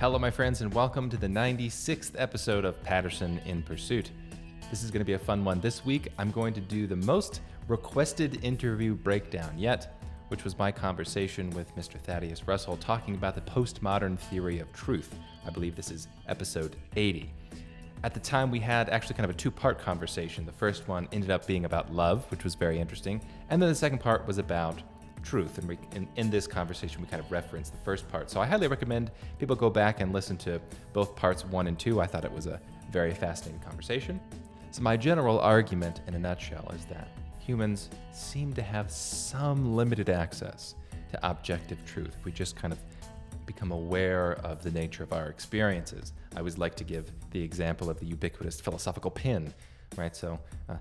Hello, my friends, and welcome to the 96th episode of Patterson in Pursuit. This is going to be a fun one. This week, I'm going to do the most requested interview breakdown yet, which was my conversation with Mr. Thaddeus Russell talking about the postmodern theory of truth. I believe this is episode 80. At the time, we had actually kind of a two part conversation. The first one ended up being about love, which was very interesting. And then the second part was about truth. And in, in this conversation, we kind of referenced the first part. So I highly recommend people go back and listen to both parts one and two. I thought it was a very fascinating conversation. So, my general argument in a nutshell is that humans seem to have some limited access to objective truth. We just kind of become aware of the nature of our experiences. I always like to give the example of the ubiquitous philosophical pin, right? So, uh,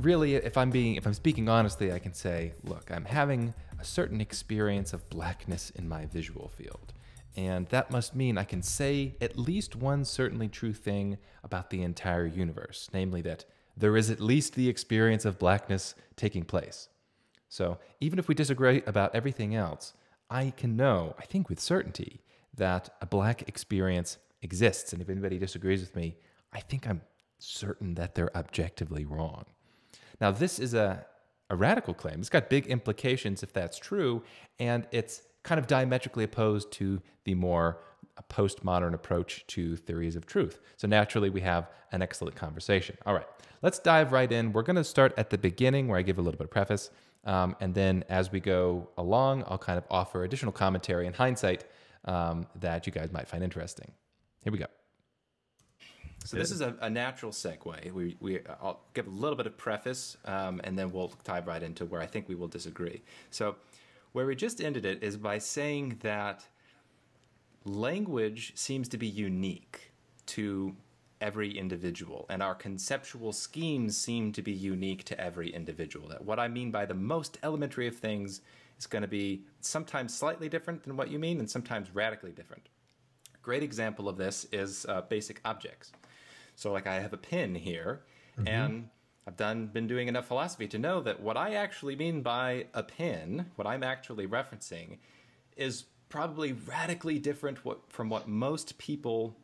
really, if I'm being, if I'm speaking honestly, I can say, look, I'm having a certain experience of blackness in my visual field. And that must mean I can say at least one certainly true thing about the entire universe, namely that there is at least the experience of blackness taking place. So even if we disagree about everything else, I can know, I think with certainty, that a black experience exists. And if anybody disagrees with me, I think I'm certain that they're objectively wrong. Now, this is a, a radical claim. It's got big implications if that's true, and it's kind of diametrically opposed to the more postmodern approach to theories of truth. So naturally, we have an excellent conversation. All right, let's dive right in. We're going to start at the beginning where I give a little bit of preface. Um, and then as we go along, I'll kind of offer additional commentary and hindsight um, that you guys might find interesting. Here we go. So this is a, a natural segue. We, we, I'll give a little bit of preface, um, and then we'll dive right into where I think we will disagree. So where we just ended it is by saying that language seems to be unique to every individual, and our conceptual schemes seem to be unique to every individual. That what I mean by the most elementary of things is going to be sometimes slightly different than what you mean, and sometimes radically different. A Great example of this is uh, basic objects. So, like I have a pin here, mm-hmm. and I've done been doing enough philosophy to know that what I actually mean by a pin, what I'm actually referencing, is probably radically different what, from what most people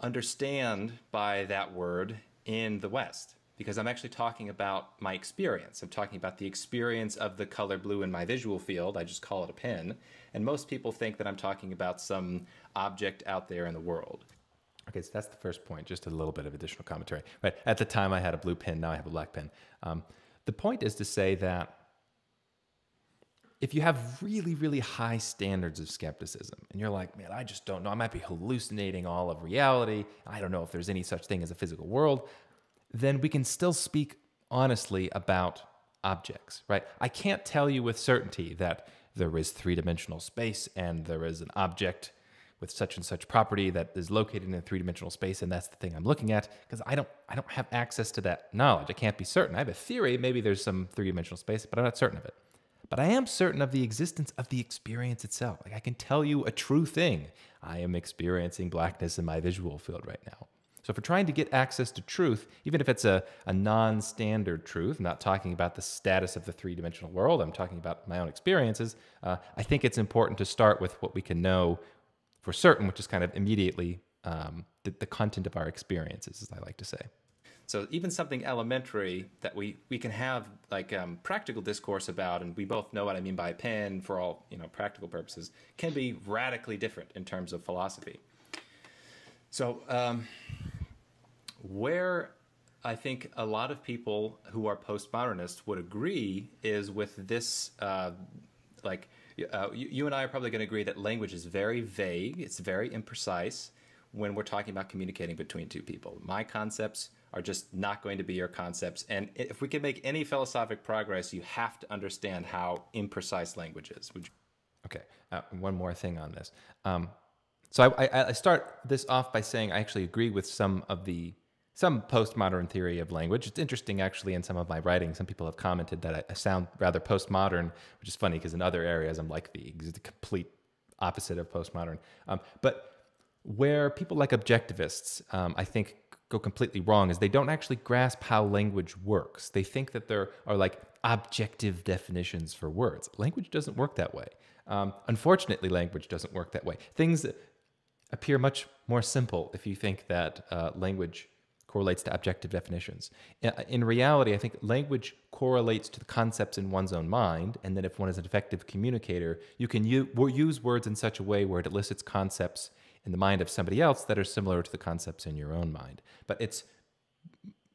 understand by that word in the West. Because I'm actually talking about my experience. I'm talking about the experience of the color blue in my visual field. I just call it a pin. And most people think that I'm talking about some object out there in the world. Okay, so that's the first point, just a little bit of additional commentary. Right, at the time I had a blue pen, now I have a black pen. Um, the point is to say that if you have really, really high standards of skepticism and you're like, man, I just don't know, I might be hallucinating all of reality, I don't know if there's any such thing as a physical world, then we can still speak honestly about objects, right? I can't tell you with certainty that there is three dimensional space and there is an object with such and such property that is located in a three-dimensional space and that's the thing I'm looking at because I don't I don't have access to that knowledge. I can't be certain. I have a theory, maybe there's some three-dimensional space, but I'm not certain of it. But I am certain of the existence of the experience itself. Like I can tell you a true thing. I am experiencing blackness in my visual field right now. So if we're trying to get access to truth, even if it's a, a non-standard truth, not talking about the status of the three-dimensional world, I'm talking about my own experiences, uh, I think it's important to start with what we can know for certain, which is kind of immediately um, the, the content of our experiences, as I like to say. So even something elementary that we, we can have like um, practical discourse about, and we both know what I mean by pen for all you know practical purposes, can be radically different in terms of philosophy. So um, where I think a lot of people who are postmodernists would agree is with this uh, like uh, you, you, and I are probably going to agree that language is very vague, it's very imprecise when we're talking about communicating between two people. My concepts are just not going to be your concepts. And if we can make any philosophic progress, you have to understand how imprecise language is. Would you? Okay, uh, one more thing on this. Um, so I, I, I start this off by saying I actually agree with some of the some postmodern theory of language. It's interesting, actually, in some of my writing, some people have commented that I sound rather postmodern, which is funny because in other areas I'm like the, the complete opposite of postmodern. Um, but where people like objectivists, um, I think, go completely wrong is they don't actually grasp how language works. They think that there are like objective definitions for words. Language doesn't work that way. Um, unfortunately, language doesn't work that way. Things appear much more simple if you think that uh, language correlates to objective definitions. In reality, I think language correlates to the concepts in one's own mind, and that if one is an effective communicator, you can use words in such a way where it elicits concepts in the mind of somebody else that are similar to the concepts in your own mind. But it's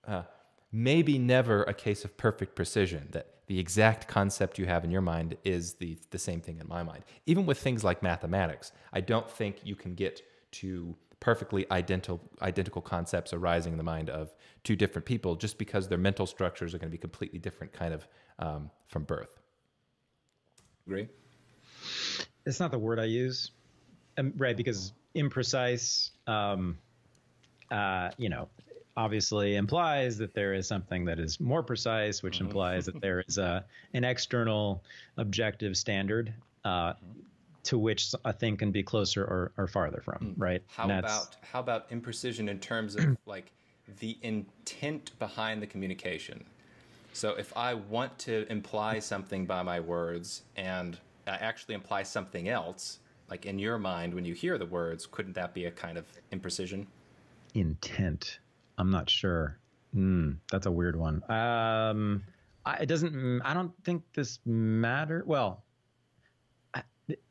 uh, maybe never a case of perfect precision that the exact concept you have in your mind is the, the same thing in my mind. Even with things like mathematics, I don't think you can get to perfectly identical identical concepts arising in the mind of two different people just because their mental structures are going to be completely different kind of um, from birth agree it's not the word i use um, right because imprecise um, uh, you know obviously implies that there is something that is more precise which mm-hmm. implies that there is a an external objective standard uh, to which a thing can be closer or, or farther from, hmm. right? How about how about imprecision in terms of like the intent behind the communication? So if I want to imply something by my words and I actually imply something else, like in your mind when you hear the words, couldn't that be a kind of imprecision? Intent. I'm not sure. Mm, that's a weird one. Um, I, it doesn't. I don't think this matter. Well,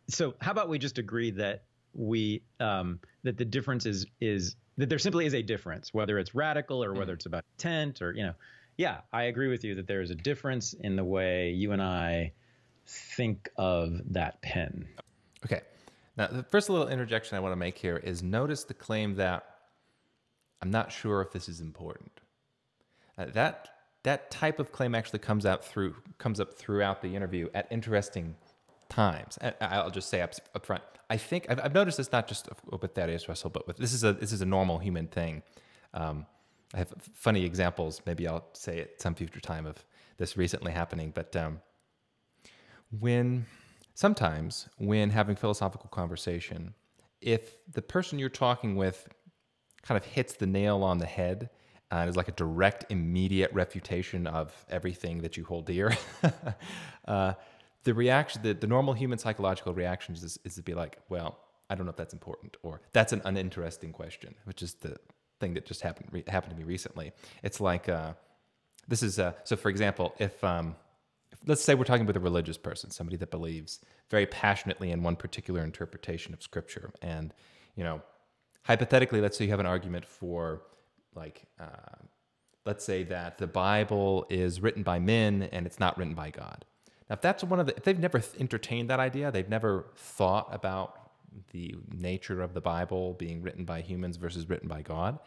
so how about we just agree that we um, that the difference is is that there simply is a difference, whether it's radical or whether mm. it's about intent or you know, yeah, I agree with you that there is a difference in the way you and I think of that pen. Okay. Now, the first little interjection I want to make here is notice the claim that I'm not sure if this is important. Uh, that that type of claim actually comes out through comes up throughout the interview at interesting times. I'll just say up, up front. I think I've, I've noticed this not just with Thaddeus Russell, but with this is a this is a normal human thing. Um, I have funny examples. Maybe I'll say at some future time of this recently happening. But um, when sometimes when having philosophical conversation, if the person you're talking with kind of hits the nail on the head and is like a direct, immediate refutation of everything that you hold dear. uh, the reaction, the, the normal human psychological reaction is, is to be like, well, I don't know if that's important, or that's an uninteresting question, which is the thing that just happened happened to me recently. It's like uh, this is uh, so. For example, if, um, if let's say we're talking with a religious person, somebody that believes very passionately in one particular interpretation of Scripture, and you know, hypothetically, let's say you have an argument for like. Uh, let's say that the Bible is written by men and it's not written by God. Now, if that's one of the, if they've never entertained that idea, they've never thought about the nature of the Bible being written by humans versus written by God.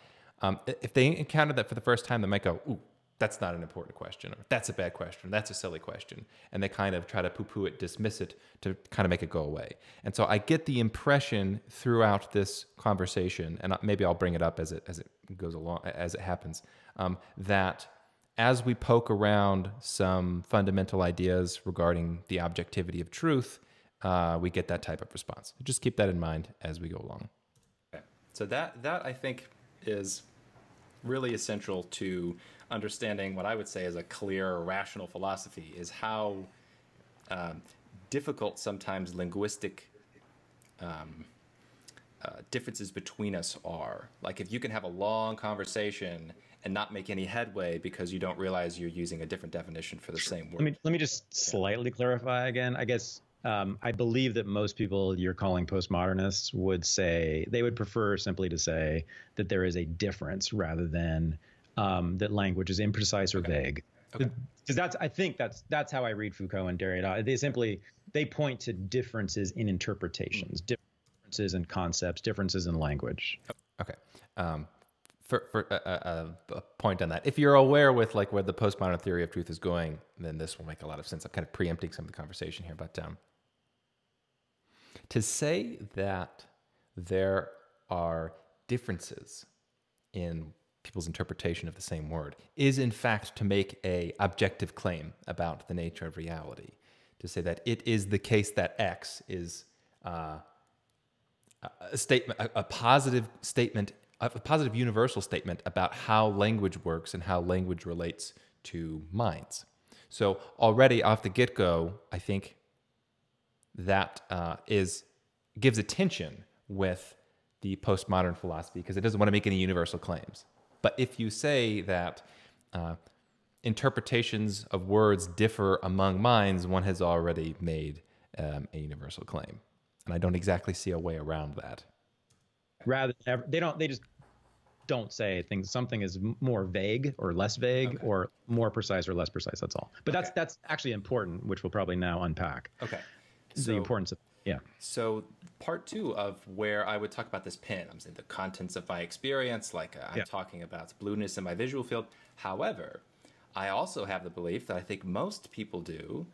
Um, if they encounter that for the first time, they might go, "Ooh, that's not an important question," or "That's a bad question," "That's a silly question," and they kind of try to poo-poo it, dismiss it, to kind of make it go away. And so I get the impression throughout this conversation, and maybe I'll bring it up as it as it goes along, as it happens, um, that as we poke around some fundamental ideas regarding the objectivity of truth, uh, we get that type of response. Just keep that in mind as we go along. Okay. So that that I think is really essential to understanding what I would say is a clear, rational philosophy. Is how um, difficult sometimes linguistic um, uh, differences between us are. Like if you can have a long conversation and not make any headway because you don't realize you're using a different definition for the same word. Let me let me just slightly clarify again. I guess um, I believe that most people you're calling postmodernists would say they would prefer simply to say that there is a difference rather than um, that language is imprecise or okay. vague. Because okay. that's I think that's that's how I read Foucault and Derrida. They simply they point to differences in interpretations, differences in concepts, differences in language. Okay. Um, for, for a, a, a, point on that. If you're aware with like where the postmodern theory of truth is going, then this will make a lot of sense. I'm kind of preempting some of the conversation here, but um, to say that there are differences in people's interpretation of the same word is in fact to make a objective claim about the nature of reality. To say that it is the case that X is uh, a statement, a, a positive statement a positive universal statement about how language works and how language relates to minds. So already off the get go, I think that uh, is gives attention with the postmodern philosophy because it doesn't want to make any universal claims. But if you say that uh, interpretations of words differ among minds, one has already made um, a universal claim. And I don't exactly see a way around that. Rather than ever, they don't, they just don't say things. Something is more vague or less vague Okay. or more precise or less precise. That's all. But that's, Okay. that's actually important, which we'll probably now unpack. Okay. So the importance of, yeah. So part two of where I would talk about this pin, I'm saying the contents of my experience, like uh, I'm Yeah. talking about blueness in my visual field. However, I also have the belief that I think most people do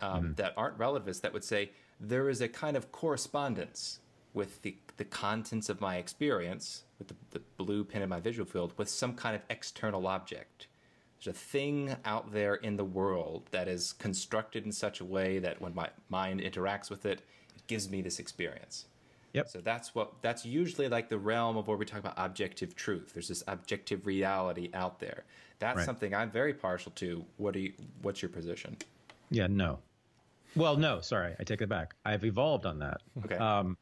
um, that aren't relativists that would say there is a kind of correspondence with the, the contents of my experience, with the, the blue pin in my visual field, with some kind of external object. There's a thing out there in the world that is constructed in such a way that when my mind interacts with it, it gives me this experience. Yep. So that's what that's usually like the realm of where we talk about objective truth. There's this objective reality out there. That's Right. something I'm very partial to. What do you what's your position? Yeah, no. Well, no, sorry, I take it back. I've evolved on that. Okay. Um,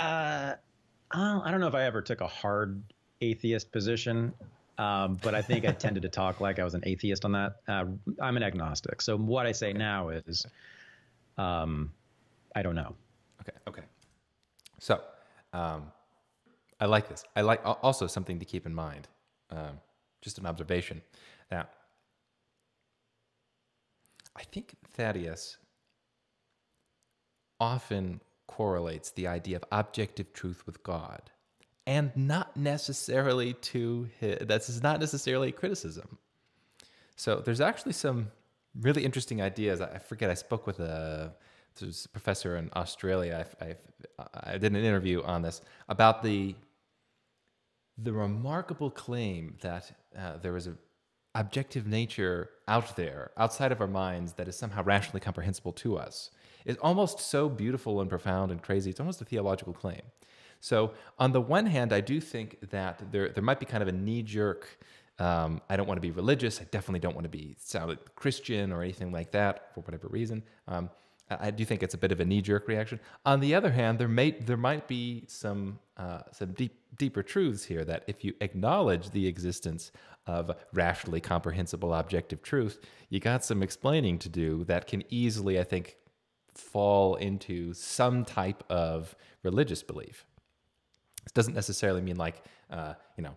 uh, I I don't know if I ever took a hard atheist position, um, but I think I tended to talk like I was an atheist on that. Uh, I'm an agnostic, so what I say now is, um, I don't know. Okay. okay. So, um, I like this. I like also something to keep in mind. Um, just an observation. Now, I think Thaddeus often correlates the idea of objective truth with God, and not necessarily to his, that's not necessarily criticism. So there's actually some really interesting ideas. I forget. I spoke with a, a professor in Australia. I, I, I did an interview on this about the the remarkable claim that uh, there is a objective nature out there, outside of our minds, that is somehow rationally comprehensible to us, is almost so beautiful and profound and crazy. It's almost a theological claim. So, on the one hand, I do think that there there might be kind of a knee jerk. Um, I don't want to be religious. I definitely don't want to be sound like Christian or anything like that for whatever reason. Um, I do think it's a bit of a knee-jerk reaction. On the other hand, there may there might be some uh, some deep deeper truths here that if you acknowledge the existence of rationally comprehensible objective truth, you got some explaining to do that can easily, I think, fall into some type of religious belief. This doesn't necessarily mean like uh, you know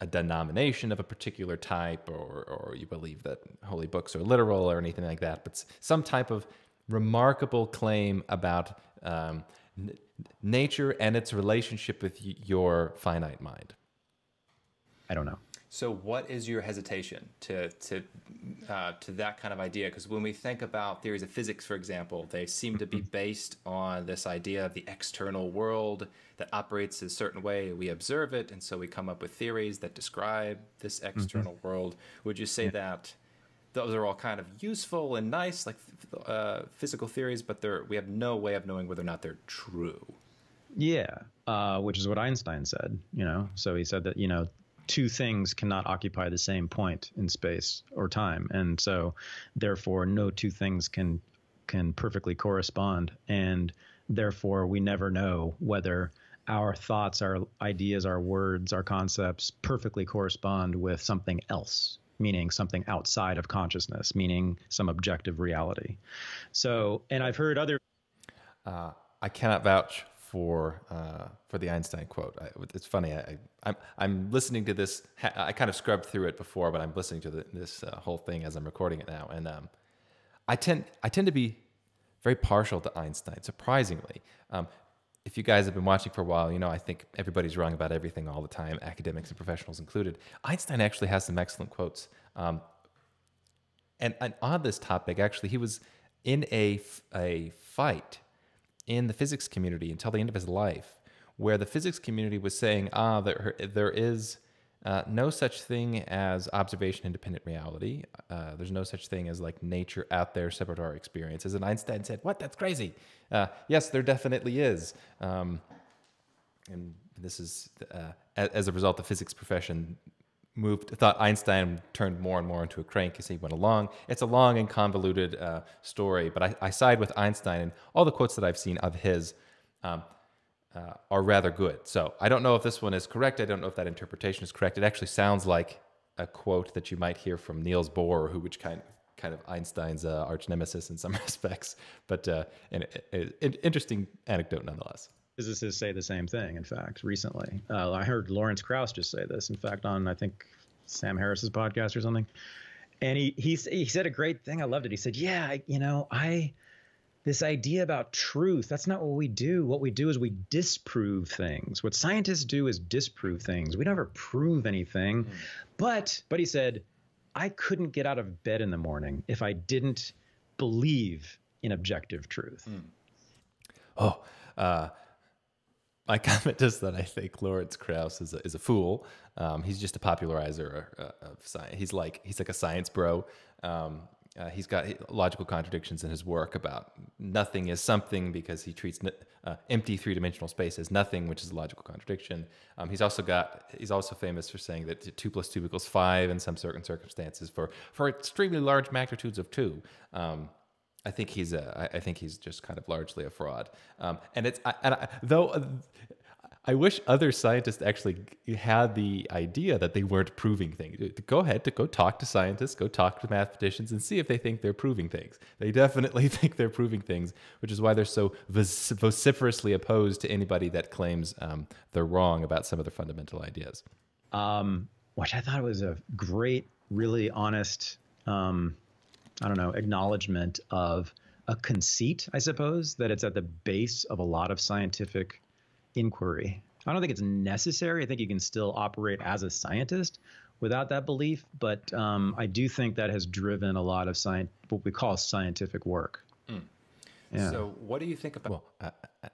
a denomination of a particular type or, or you believe that holy books are literal or anything like that, but some type of remarkable claim about um, nature and its relationship with your finite mind. I don't know. So, what is your hesitation to to uh, to that kind of idea? Because when we think about theories of physics, for example, they seem to be based on this idea of the external world that operates a certain way. We observe it, and so we come up with theories that describe this external world. Would you say that those are all kind of useful and nice, like uh, physical theories, but they're we have no way of knowing whether or not they're true? Yeah, uh, which is what Einstein said. You know, so he said that you know two things cannot occupy the same point in space or time, and so therefore no two things can can perfectly correspond, and therefore we never know whether our thoughts, our ideas, our words, our concepts perfectly correspond with something else, meaning something outside of consciousness, meaning some objective reality. So, and I've heard other Uh, I cannot vouch for uh, for the Einstein quote. I, it's funny. I, I, I'm I'm listening to this. I kind of scrubbed through it before, but I'm listening to the, this uh, whole thing as I'm recording it now, and um, I tend I tend to be very partial to Einstein. Surprisingly, um, if you guys have been watching for a while, you know I think everybody's wrong about everything all the time, academics and professionals included. Einstein actually has some excellent quotes. Um, and, and on this topic, actually, he was in a a fight in the physics community until the end of his life, where the physics community was saying, ah, there, there is uh, no such thing as observation independent reality. Uh, there's no such thing as like nature out there separate our experiences. And Einstein said, what? That's crazy. Uh, yes, there definitely is. Um, and this is uh, as, as a result, the physics profession moved. Thought Einstein turned more and more into a crank as he went along. It's a long and convoluted uh, story, but I, I side with Einstein and all the quotes that I've seen of his. Um, uh, are rather good. So I don't know if this one is correct. I don't know if that interpretation is correct. It actually sounds like a quote that you might hear from Niels Bohr, who which kind kind of Einstein's uh, arch nemesis in some respects, but uh, an, an, an interesting anecdote nonetheless. Physicists say the same thing. In fact, recently uh, I heard Lawrence Krauss just say this. In fact, on I think Sam Harris's podcast or something, and he he he said a great thing. I loved it. He said, "Yeah, you know, I." this idea about truth that's not what we do what we do is we disprove things what scientists do is disprove things we never prove anything mm. but but he said i couldn't get out of bed in the morning if i didn't believe in objective truth mm. oh uh, my comment is that I think Lawrence Krauss is a, is a fool. Um, he's just a popularizer uh, of science. He's like he's like a science bro. Um, uh, he's got logical contradictions in his work about nothing is something because he treats uh, empty three-dimensional space as nothing, which is a logical contradiction. Um, he's also got he's also famous for saying that two plus two equals five in some certain circumstances for for extremely large magnitudes of two. Um, I think he's a, I think he's just kind of largely a fraud. Um, and it's I, and I, though I wish other scientists actually had the idea that they weren't proving things. Go ahead to go talk to scientists, go talk to mathematicians, and see if they think they're proving things. They definitely think they're proving things, which is why they're so vociferously opposed to anybody that claims um, they're wrong about some of their fundamental ideas. Um, which I thought was a great, really honest, um, I don't know, acknowledgement of a conceit, I suppose, that it's at the base of a lot of scientific inquiry. I don't think it's necessary. I think you can still operate as a scientist without that belief, but um, I do think that has driven a lot of science, what we call scientific work. Mm. Yeah. So, what do you think about? Well, uh, uh,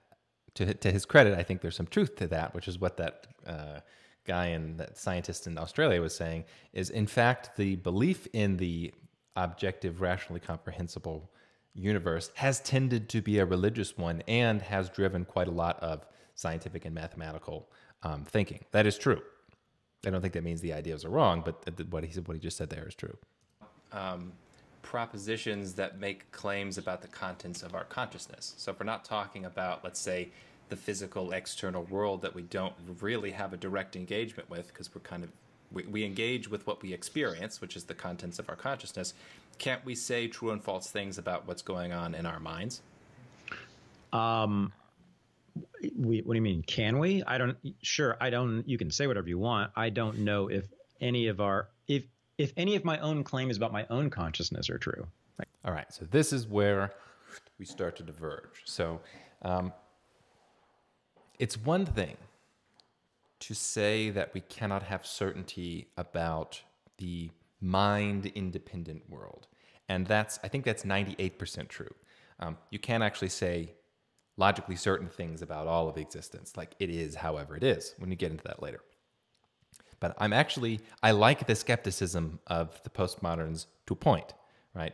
to to his credit, I think there's some truth to that, which is what that uh, guy and that scientist in Australia was saying. Is in fact the belief in the objective, rationally comprehensible universe has tended to be a religious one and has driven quite a lot of scientific and mathematical um, thinking. That is true. I don't think that means the ideas are wrong, but what he said, what he just said there is true. Um, propositions that make claims about the contents of our consciousness. So if we're not talking about, let's say, the physical external world that we don't really have a direct engagement with, because we're kind of we, we engage with what we experience, which is the contents of our consciousness. Can't we say true and false things about what's going on in our minds? Um, we, what do you mean? Can we? I don't. Sure, I don't. You can say whatever you want. I don't know if any of our if if any of my own claims about my own consciousness are true. All right. So this is where we start to diverge. So um, it's one thing to say that we cannot have certainty about the mind independent world. And that's, I think that's 98% true. Um, you can't actually say logically certain things about all of existence, like it is however it is, when you get into that later. But I'm actually, I like the skepticism of the postmoderns to a point, right?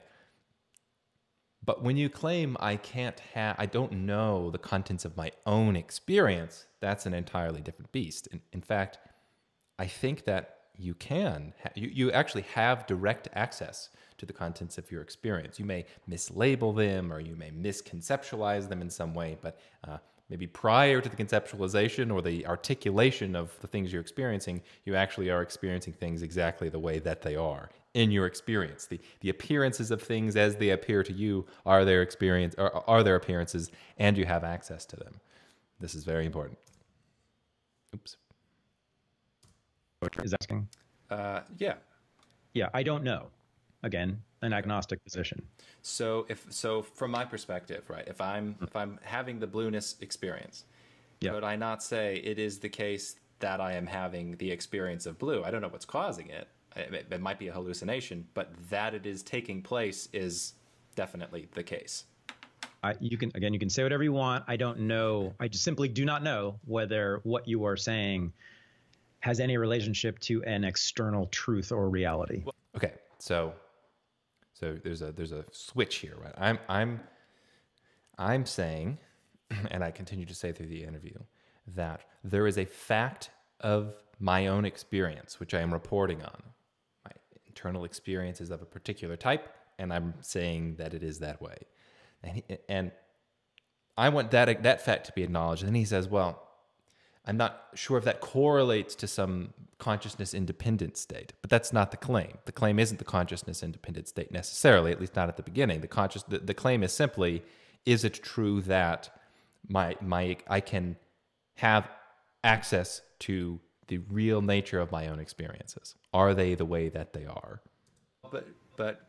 But when you claim I can't have, I don't know the contents of my own experience, that's an entirely different beast. In, in fact, I think that you can, you, you actually have direct access to the contents of your experience. You may mislabel them or you may misconceptualize them in some way, but uh, maybe prior to the conceptualization or the articulation of the things you're experiencing, you actually are experiencing things exactly the way that they are in your experience. The, the appearances of things as they appear to you are their experience are, are their appearances, and you have access to them. This is very important. Oops. Is asking? Uh, yeah. Yeah, I don't know again an agnostic position. So if so from my perspective right if i'm hmm. if i'm having the blueness experience yeah. could i not say it is the case that i am having the experience of blue? I don't know what's causing it. It, it might be a hallucination but that it is taking place is definitely the case. I, you can again you can say whatever you want. I don't know. I just simply do not know whether what you are saying has any relationship to an external truth or reality. Okay so so there's a there's a switch here, right? I'm I'm I'm saying, and I continue to say through the interview, that there is a fact of my own experience, which I am reporting on. My internal experience is of a particular type, and I'm saying that it is that way. And, he, and I want that that fact to be acknowledged. And then he says, well, I'm not sure if that correlates to some consciousness independent state, but that's not the claim. The claim isn't the consciousness independent state necessarily, at least not at the beginning. The conscious the, the claim is simply is it true that my my I can have access to the real nature of my own experiences? Are they the way that they are? But but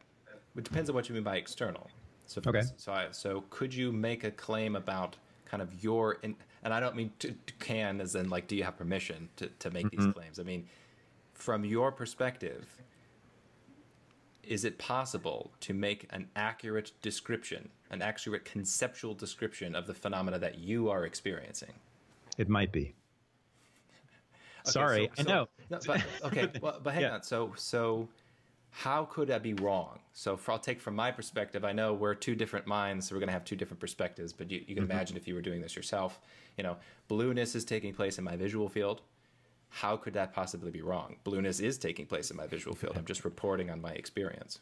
it depends on what you mean by external. So Okay. So I, so could you make a claim about kind of your in, and I don't mean to, to can as in like do you have permission to to make these mm-hmm. claims? I mean from your perspective is it possible to make an accurate description, an accurate conceptual description of the phenomena that you are experiencing? It might be. Okay, Sorry, so- I know. no, but, okay, well, but hang Yeah. on. So, so how could I be wrong? So, for, I'll take from my perspective. I know we're two different minds, so we're going to have two different perspectives. But you, you Mm-hmm. can imagine if you were doing this yourself. You know, blueness is taking place in my visual field. How could that possibly be wrong? Blueness is taking place in my visual field. I'm just reporting on my experience.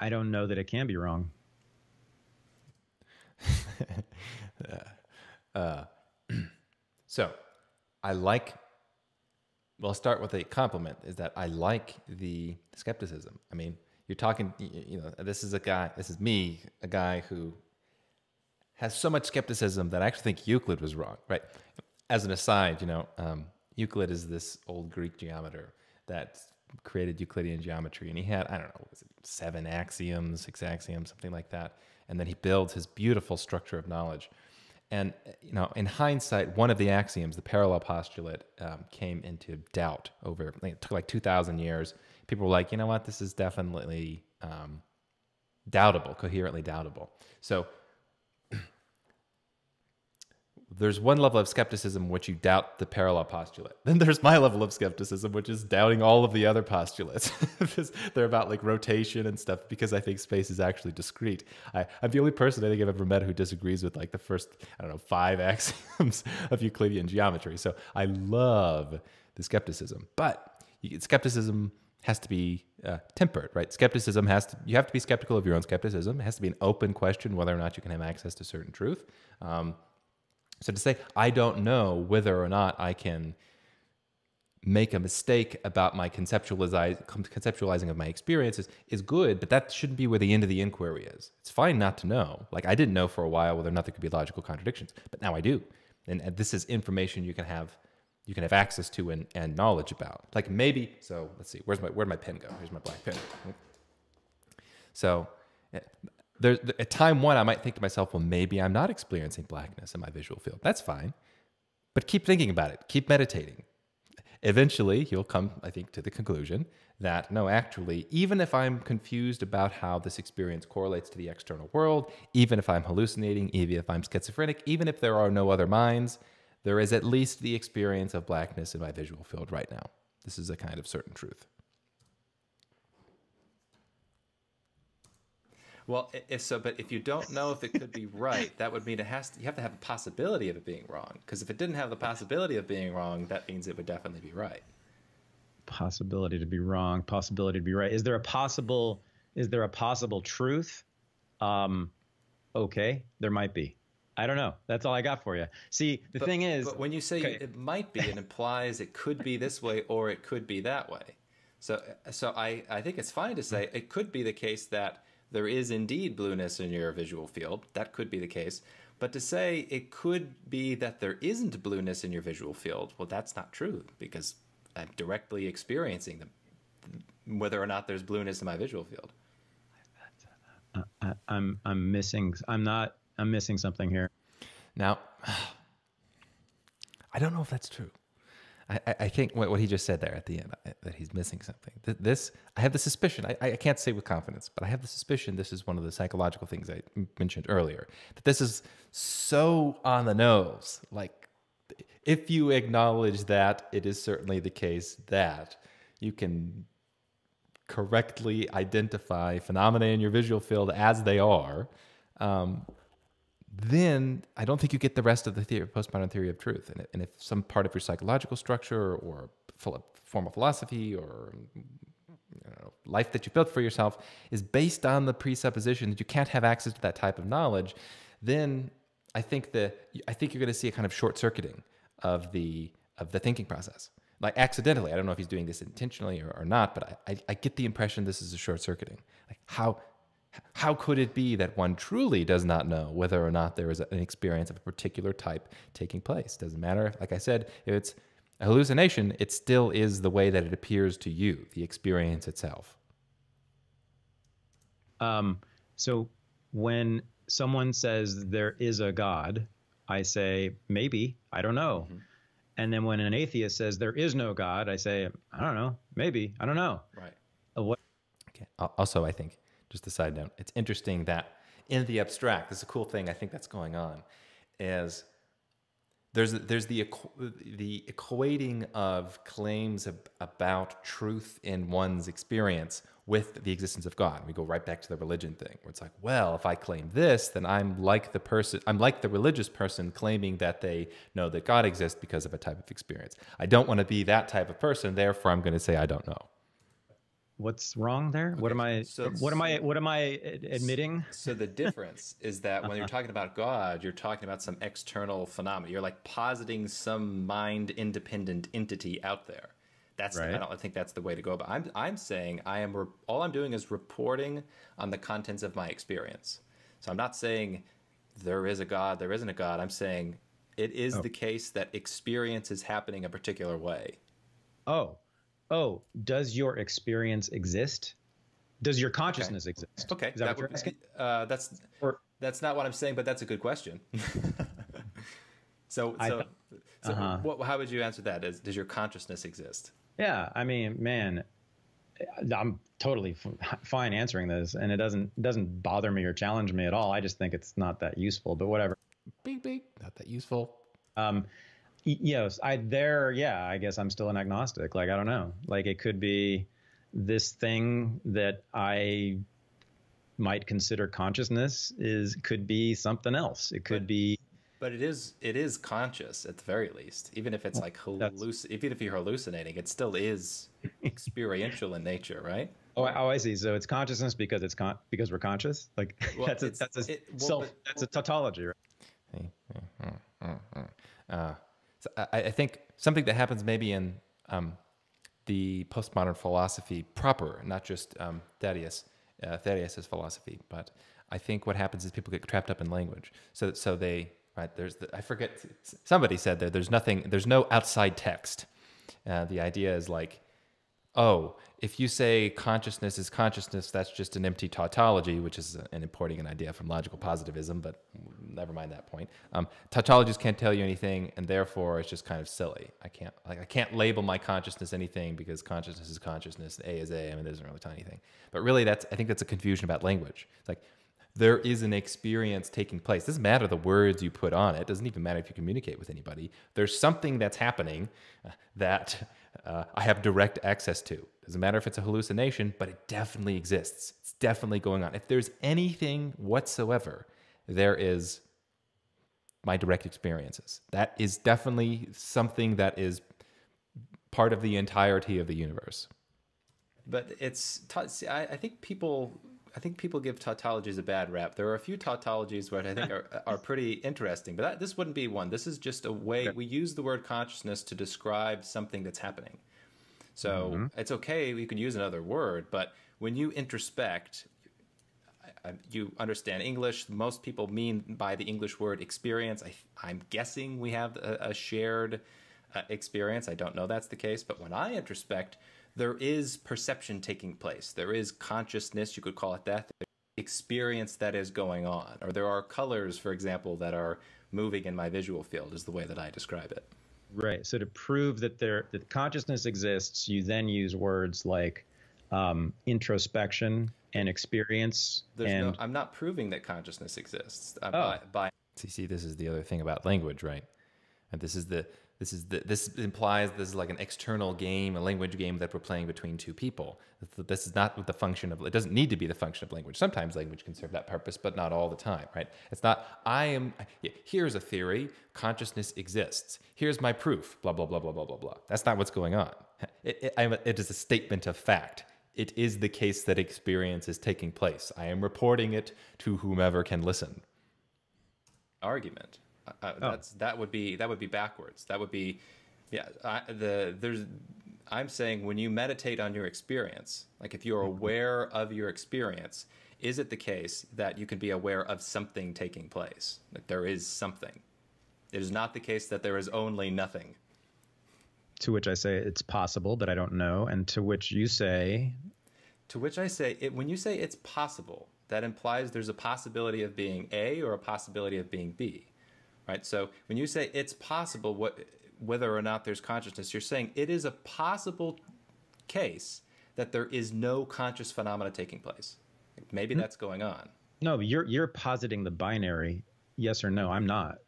I don't know that it can be wrong. So, I like. Well, I'll start with a compliment. Is that I like the skepticism. I mean, you're talking. You know, this is a guy. This is me, a guy who has so much skepticism that I actually think Euclid was wrong. Right. As an aside, you know, um, Euclid is this old Greek geometer that created Euclidean geometry, and he had I don't know, was it seven axioms, six axioms, something like that, and then he builds his beautiful structure of knowledge. And you know, in hindsight, one of the axioms, the parallel postulate, um, came into doubt over. It took like two thousand years. People were like, you know what, this is definitely um, doubtable, coherently doubtable. So there's one level of skepticism which you doubt the parallel postulate. Then there's my level of skepticism, which is doubting all of the other postulates. They're about like rotation and stuff because I think space is actually discrete. I, I'm the only person I think I've ever met who disagrees with like the first, I don't know, five axioms of Euclidean geometry. So I love the skepticism. But skepticism has to be uh, tempered, right? Skepticism has to, you have to be skeptical of your own skepticism. It has to be an open question whether or not you can have access to certain truth. Um, so to say, I don't know whether or not I can make a mistake about my conceptualizing of my experiences is good, but that shouldn't be where the end of the inquiry is. It's fine not to know. Like I didn't know for a while whether or not there could be logical contradictions, but now I do. And, and this is information you can have you can have access to and, and knowledge about. Like maybe so let's see, where's my where'd my pen go? Here's my black pen. So eh, there's at time one, I might think to myself, well, maybe I'm not experiencing blackness in my visual field. That's fine. But keep thinking about it, keep meditating. Eventually, you'll come, I think, to the conclusion that no, actually, even if I'm confused about how this experience correlates to the external world, even if I'm hallucinating, even if I'm schizophrenic, even if there are no other minds, there is at least the experience of blackness in my visual field right now. This is a kind of certain truth. Well, if so, but if you don't know if it could be right, that would mean it has to, you have to have a possibility of it being wrong. Because if it didn't have the possibility of being wrong, that means it would definitely be right. Possibility to be wrong, possibility to be right. Is there a possible? Is there a possible truth? Um, okay, there might be. I don't know. That's all I got for you. See, the But- thing is, but when you say okay. it might be, it implies it could be this way or it could be that way. So, so I, I think it's fine to say it could be the case that there is indeed blueness in your visual field. That could be the case. But to say it could be that there isn't blueness in your visual field, well, that's not true because I'm directly experiencing them, whether or not there's blueness in my visual field. I, I'm I'm missing. I'm not. I'm missing something here. Now, I don't know if that's true. I, I- think what, what he just said there at the end that he's missing something. Th- This, I have the suspicion, I, I can't say with confidence, but I have the suspicion this is one of the psychological things I mentioned earlier. That this is so on the nose. Like, if you acknowledge that, it is certainly the case that you can correctly identify phenomena in your visual field as they are. Um, then I don't think you get the rest of the theory, postmodern theory of truth. And, and if some part of your psychological structure or philo- form of philosophy or know, life that you built for yourself is based on the presupposition that you can't have access to that type of knowledge, then I think that I think you're going to see a kind of short circuiting of the of the thinking process. Like accidentally, I don't know if he's doing this intentionally or, or not, but I, I, I get the impression this is a short circuiting. Like how how could it be that one truly does not know whether or not there is an experience of a particular type taking place? Doesn't matter. Like I said, if it's a hallucination, it still is the way that it appears to you, the experience itself. Um, so when someone says there is a God, I say, maybe, I don't know. Mm-hmm. And then when an atheist says there is no God, I say, I don't know, maybe, I don't know. Right. Uh, what? Okay. Also, I think, just a side note, it's interesting that in the abstract, this is a cool thing I think that's going on, is there's there's the the equating of claims ab- about truth in one's experience with the existence of God. We go right back to the religion thing, where it's like, well, if I claim this, then I'm like the person, I'm like the religious person claiming that they know that God exists because of a type of experience. I don't want to be that type of person, therefore, I'm going to say I don't know. What's wrong there? Okay. What am I? So, what am I? What am I admitting? So the difference is that when you're uh-huh. talking about God, you're talking about some external phenomenon. You're like positing some mind-independent entity out there. That's right. I don't I think that's the way to go. But I'm I'm saying I am re- all I'm doing is reporting on the contents of my experience. So I'm not saying there is a God, there isn't a God. I'm saying it is oh. the case that experience is happening a particular way. Oh, oh, does your experience exist? Does your consciousness okay. exist? Okay, that, that would, uh, that's or, that's not what I'm saying, but that's a good question. so, so, so uh-huh. what, how would you answer that? Is, does your consciousness exist? Yeah, I mean, man, I'm totally f- fine answering this, and it doesn't doesn't bother me or challenge me at all. I just think it's not that useful, but whatever. Beep beep, not that useful. Um, yes, I there. Yeah, I guess I'm still an agnostic. Like I don't know. Like it could be this thing that I might consider consciousness is could be something else. It could but, be but it is it is conscious at the very least. Even if it's like halluc- even if you're hallucinating, it still is experiential in nature, right? Oh, oh, I see. So it's consciousness because it's con- because we're conscious. Like well, that's a that's a it, well, self. But, that's a tautology, right? Hmm, hmm, hmm. Uh, so I, I, think something that happens maybe in um, the postmodern philosophy proper, not just um, Thaddeus, uh, Thaddeus's philosophy, but I think what happens is people get trapped up in language. So so they right? There's the, I forget somebody said there. There's nothing. There's no outside text. Uh, the idea is like, oh, if you say consciousness is consciousness, that's just an empty tautology, which is an importing an idea from logical positivism. But never mind that point. Um, tautologies can't tell you anything, and therefore it's just kind of silly. I can't like I can't label my consciousness anything because consciousness is consciousness. A is A. I mean, it doesn't really tell anything. But really, that's I think that's a confusion about language. It's like there is an experience taking place. It doesn't matter the words you put on it. It doesn't even matter if you communicate with anybody. There's something that's happening uh, that uh, I have direct access to. Doesn't matter if it's a hallucination, but it definitely exists. It's definitely going on. If there's anything whatsoever, there is my direct experiences. That is definitely something that is part of the entirety of the universe. But it's, I think people I think people give tautologies a bad rap. There are a few tautologies which I think are, are pretty interesting, but that, this wouldn't be one. This is just a way okay. we use the word consciousness to describe something that's happening. So mm-hmm. it's okay, you can use another word, but when you introspect, you understand English. Most people mean by the English word experience. I, am guessing we have a, a shared uh, experience. I don't know that's the case, but when I introspect, there is perception taking place. There is consciousness, you could call it that, experience that is going on. Or there are colors, for example, that are moving in my visual field, is the way that I describe it. Right. So to prove that there that consciousness exists, you then use words like um, introspection and experience. There's and no, I'm not proving that consciousness exists. Uh, oh. by, by see, see, this is the other thing about language, right? And this is the this is the, this implies this is like an external game, a language game that we're playing between two people. This is not the function of. It doesn't need to be the function of language. Sometimes language can serve that purpose, but not all the time, right? It's not. I am. Here's a theory. Consciousness exists. Here's my proof. Blah blah blah blah blah blah blah. That's not what's going on. It, it, it is a statement of fact. It is the case that experience is taking place. I am reporting it to whomever can listen. Argument. Oh. That's that would be that would be backwards. That would be Yeah, I, the there's I'm saying when you meditate on your experience, like if you're mm-hmm. aware of your experience, is it the case that you can be aware of something taking place? Like there is something. It is not the case that there is only nothing. To which I say it's possible, but I don't know. And to which you say, To which I say, it, when you say it's possible, that implies there's a possibility of being A or a possibility of being B, right? So when you say it's possible, what, whether or not there's consciousness, you're saying it is a possible case that there is no conscious phenomena taking place. Maybe hmm? that's going on. no, you're you're positing the binary, yes or no. I'm not.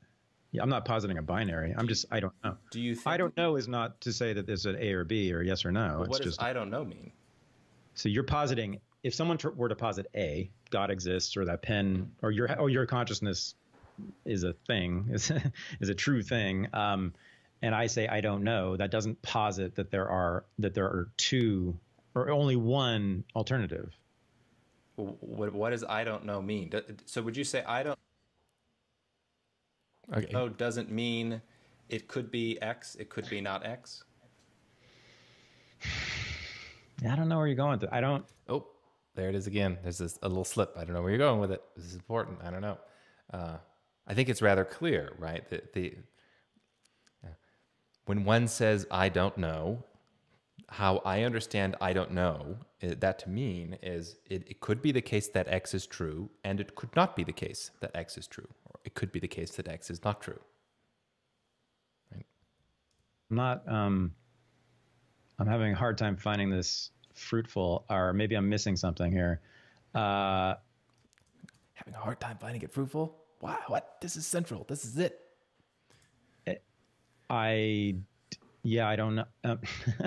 I'm not positing a binary. I'm just I don't know. Do you think I don't know is not to say that there's an A or B or yes or no. Well, it's what does I don't know mean? so you're positing if someone were to posit A, God exists, or that pen, or your or your consciousness is a thing, is is a true thing. Um, and I say I don't know. That doesn't posit that there are that there are two or only one alternative. What, what does I don't know mean? So would you say I don't Okay. know doesn't mean it could be X, it could be not X? I don't know where you're going. With it. I don't. Oh, there it is again. There's this a little slip. I don't know where you're going with it. This is important. I don't know. Uh, I think it's rather clear, right? The, the when one says "I don't know," how I understand "I don't know" uh, that to mean is it, it could be the case that X is true, and it could not be the case that X is true, or it could be the case that X is not true. I'm not. Um, I'm having a hard time finding this fruitful, or maybe I'm missing something here. Uh, Having a hard time finding it fruitful. Wow, what? This is central. This is it. I, yeah, I don't know. Um,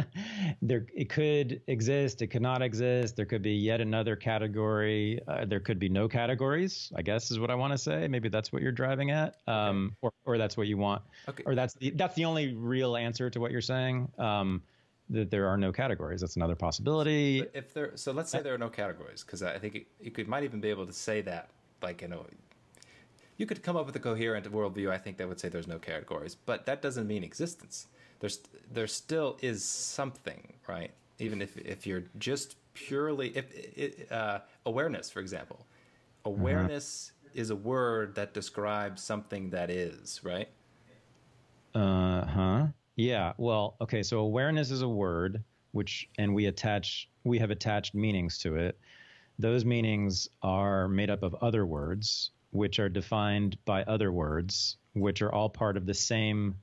there, it could exist. It could not exist. There could be yet another category. Uh, there could be no categories. I guess is what I want to say. Maybe that's what you're driving at, um, or or that's what you want, Okay. or that's the that's the only real answer to what you're saying. Um, that there are no categories. That's another possibility. But if there, so let's say there are no categories, because I think it, you could might even be able to say that, like you know, you could come up with a coherent worldview. I think that would say there's no categories, but that doesn't mean existence. There's there still is something, right? Even if if you're just purely if uh, awareness, for example, awareness is a word that describes something that is, right? Uh huh. Yeah. Well, okay. So awareness is a word, which, and we attach, we have attached meanings to it. Those meanings are made up of other words, which are defined by other words, which are all part of the same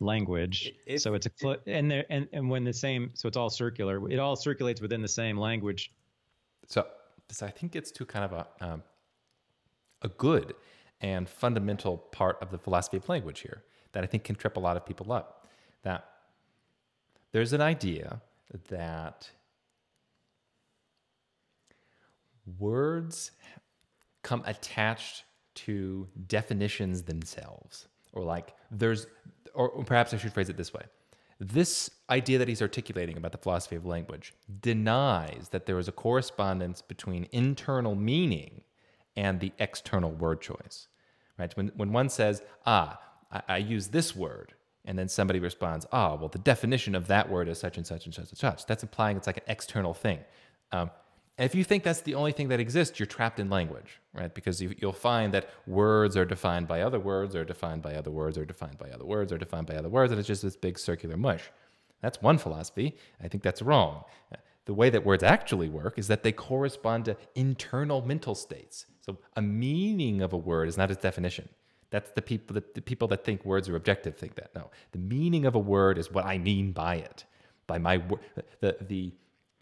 language. If- so it's a, cl- and there, and, and when the same, so it's all circular. It all circulates within the same language. So this, I think, gets to kind of a um, a good and fundamental part of the philosophy of language here that I think can trip a lot of people up. That there's an idea that words come attached to definitions themselves, or like there's, or perhaps I should phrase it this way. This idea that he's articulating about the philosophy of language denies that there is a correspondence between internal meaning and the external word choice. Right? When, when one says, ah, I, I use this word, and then somebody responds, ah, well, the definition of that word is such and such and such and such. That's implying it's like an external thing. Um, if you think that's the only thing that exists, you're trapped in language, right? Because you, you'll find that words are defined by other words, are defined by other words, are defined by other words, are defined by other words, and it's just this big circular mush. That's one philosophy. I think that's wrong. The way that words actually work is that they correspond to internal mental states. So a meaning of a word is not its definition. That's the people that the people that think words are objective think that. No, the meaning of a word is what I mean by it, by my word. The the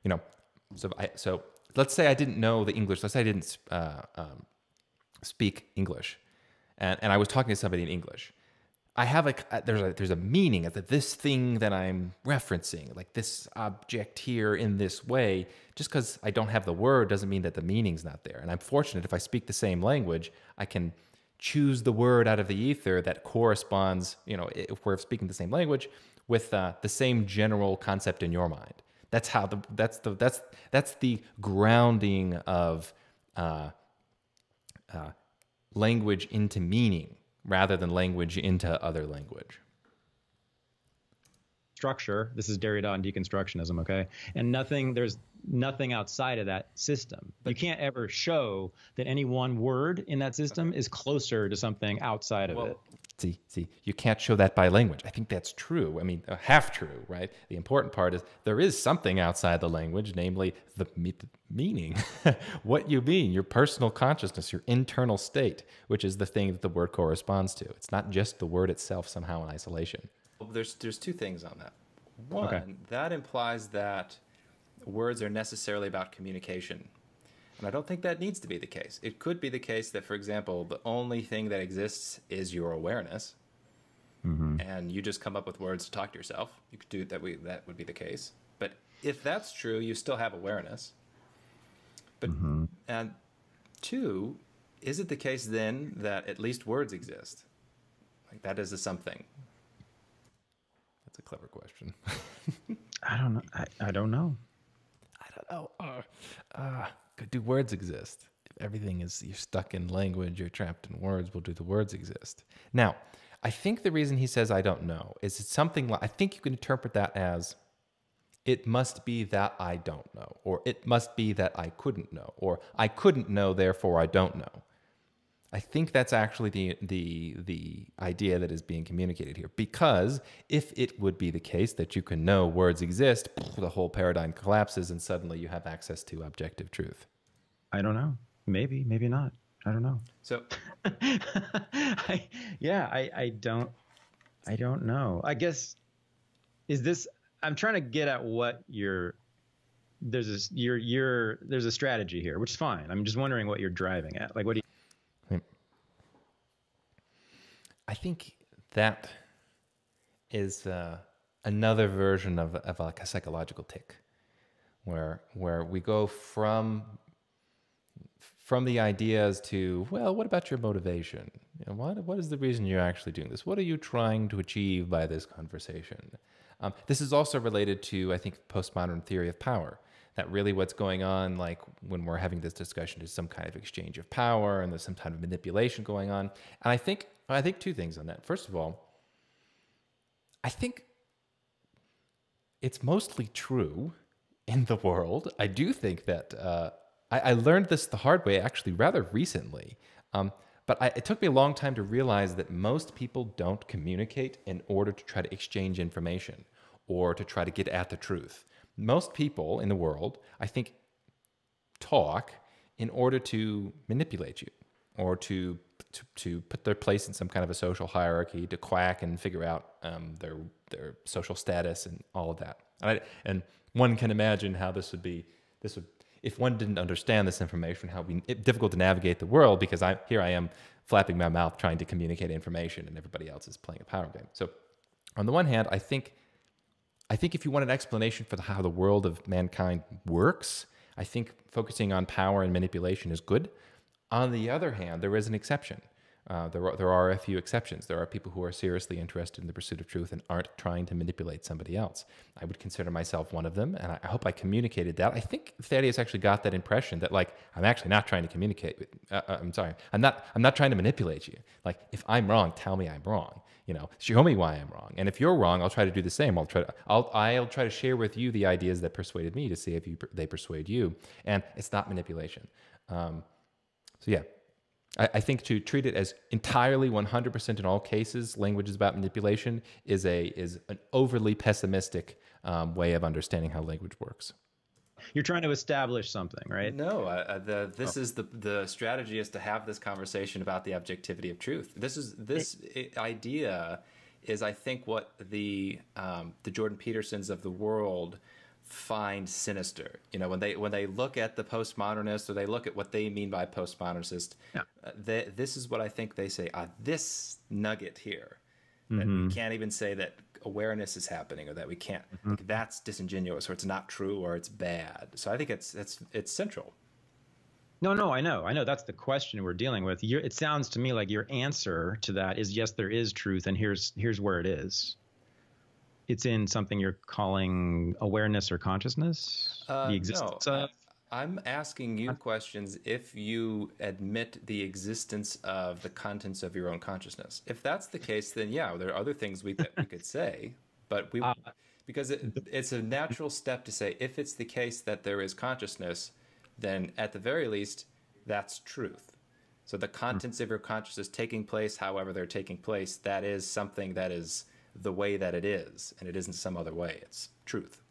you know. So I so let's say I didn't know the English. Let's say I didn't uh, um, speak English, and, and I was talking to somebody in English. I have a there's a there's a meaning that this thing that I'm referencing, like this object here in this way. Just because I don't have the word doesn't mean that the meaning's not there. And I'm fortunate if I speak the same language, I can choose the word out of the ether that corresponds. You know, if we're speaking the same language, with uh, the same general concept in your mind. That's how the that's the that's that's the grounding of uh, uh, language into meaning rather than language into other language. structure. This is Derrida and deconstructionism, okay? And nothing, there's nothing outside of that system. But you can't ever show that any one word in that system okay. is closer to something outside of well, it. See, see, you can't show that by language. I think that's true. I mean, uh, half true, right? The important part is there is something outside the language, namely the me meaning, what you mean, your personal consciousness, your internal state, which is the thing that the word corresponds to. It's not just the word itself somehow in isolation. Well, there's there's two things on that. One, okay. that implies that words are necessarily about communication and I don't think that needs to be the case. It could be the case that, for example, the only thing that exists is your awareness, mm-hmm. and you just come up with words to talk to yourself. You could do that. We that would be the case. But if that's true, you still have awareness. But mm-hmm. and two, is it the case then that at least words exist? Like that is a something. That's a clever question. I don't know. I, I don't know. I don't know. Uh, uh, do words exist? If everything is you're stuck in language, you're trapped in words, well, do the words exist? Now, I think the reason he says I don't know is it's something like I think you can interpret that as it must be that I don't know, or it must be that I couldn't know, or I couldn't know, therefore I don't know. I think that's actually the the the idea that is being communicated here. Because if it would be the case that you can know words exist, the whole paradigm collapses and suddenly you have access to objective truth. I don't know. Maybe, maybe not. I don't know. So, I, yeah, I, I don't, I don't know. I guess is this? I'm trying to get at what you're. There's a you're you're there's a strategy here, which is fine. I'm just wondering what you're driving at. Like, what do you? I think that is uh, another version of, of like a psychological tic, where where we go from from the ideas to well, what about your motivation? You know, what what is the reason you're actually doing this? What are you trying to achieve by this conversation? Um, this is also related to I think postmodern theory of power that really what's going on, like when we're having this discussion, is some kind of exchange of power and there's some kind of manipulation going on. And I think I think two things on that. First of all, I think it's mostly true in the world. I do think that uh, I, I, learned this the hard way actually rather recently. Um, but I, it took me a long time to realize that most people don't communicate in order to try to exchange information or to try to get at the truth. Most people in the world, I think, talk in order to manipulate you or to to, to put their place in some kind of a social hierarchy, to quack and figure out um, their their social status and all of that. And, I, and one can imagine how this would be. This would, if one didn't understand this information, how be difficult to navigate the world because I here I am flapping my mouth trying to communicate information, and everybody else is playing a power game. So, on the one hand, I think, I think if you want an explanation for how the world of mankind works, I think focusing on power and manipulation is good. On the other hand, there is an exception. Uh, there, are, there are a few exceptions. There are people who are seriously interested in the pursuit of truth and aren't trying to manipulate somebody else. I would consider myself one of them, and I, I hope I communicated that. I think Thaddeus actually got that impression that, like, I'm actually not trying to communicate. With, uh, uh, I'm sorry, I'm not. I'm not trying to manipulate you. Like, if I'm wrong, tell me I'm wrong. You know, show me why I'm wrong. And if you're wrong, I'll try to do the same. I'll try to. I'll. I'll try to share with you the ideas that persuaded me to see if you they persuade you. And it's not manipulation. Um, so yeah, I, I think to treat it as entirely 100% in all cases, language is about manipulation is a is an overly pessimistic um, way of understanding how language works. You're trying to establish something, right? No, uh, the, this oh. is the the strategy is to have this conversation about the objectivity of truth. This is this idea is I think what the um, the Jordan Petersons of the world find sinister. You know, when they when they look at the postmodernist or they look at what they mean by postmodernist, yeah. uh, they, this is what I think they say. Ah, this nugget here that we mm-hmm. can't even say that awareness is happening or that we can't. Mm-hmm. Like, that's disingenuous or it's not true or it's bad. So I think it's it's it's central. No, no, I know, I know. That's the question we're dealing with. You're, it sounds to me like your answer to that is yes, there is truth, and here's here's where it is it's in something you're calling awareness or consciousness? Uh, the existence no, of? I'm asking you questions if you admit the existence of the contents of your own consciousness. If that's the case, then yeah, there are other things we, we could say, but we. Uh, because it, it's a natural step to say if it's the case that there is consciousness, then at the very least, that's truth. So the contents of your consciousness taking place, however they're taking place, that is something that is the way that it is, and it isn't some other way. It's truth.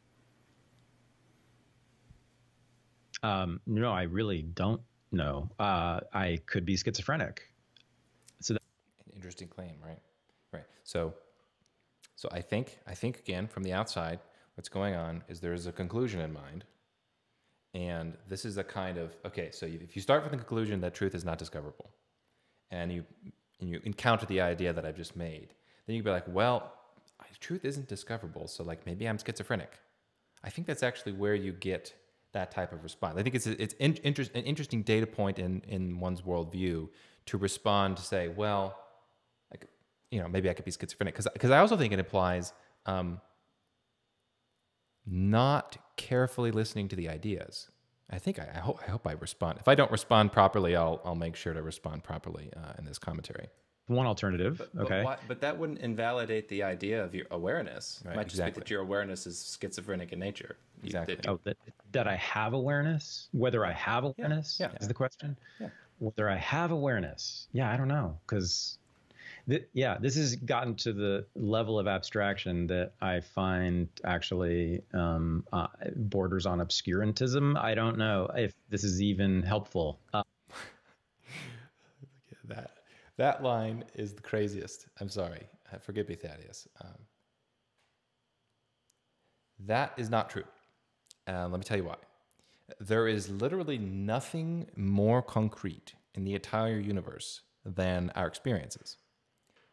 Um, no, I really don't know. Uh, I could be schizophrenic. So that, interesting claim, right? Right. So, so I think I think again from the outside, what's going on is there is a conclusion in mind, and this is a kind of okay. So if you start from the conclusion that truth is not discoverable, and you and you encounter the idea that I've just made, then you'd be like, well, truth isn't discoverable, so like maybe I'm schizophrenic. I think that's actually where you get that type of response. I think it's it's in, an interesting data point in in one's worldview to respond to say, well, like you know, maybe I could be schizophrenic because because I also think it implies um, not carefully listening to the ideas. I think I, I, hope I hope I respond. If I don't respond properly, I'll I'll make sure to respond properly uh, in this commentary one alternative. But, but okay. Why, but that wouldn't invalidate the idea of your awareness. Right, it might just be that your awareness is schizophrenic in nature. Exactly. oh, that, that I have awareness? Whether I have awareness yeah. Yeah. is the question? Yeah. Whether I have awareness? Yeah, I don't know. Because, th- yeah, this has gotten to the level of abstraction that I find actually um, uh, borders on obscurantism. I don't know if this is even helpful. Uh, that that line is the craziest. I'm sorry. Uh, forgive me, Thaddeus. Um, that is not true. Uh, let me tell you why. There is literally nothing more concrete in the entire universe than our experiences.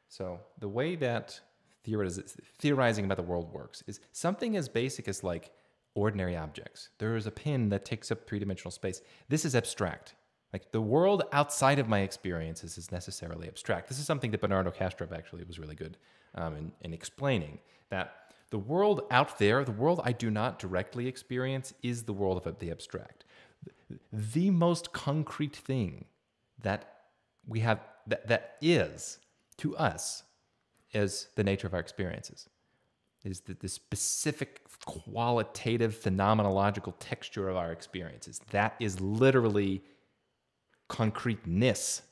So, the way that theorizing about the world works is something as basic as like ordinary objects. There is a pin that takes up three dimensional space. This is abstract. Like the world outside of my experiences is necessarily abstract. This is something that Bernardo Kastrup actually was really good um, in, in explaining that the world out there, the world I do not directly experience, is the world of the abstract. The most concrete thing that we have that, that is to us is the nature of our experiences is the, the specific qualitative phenomenological texture of our experiences that is literally concreteness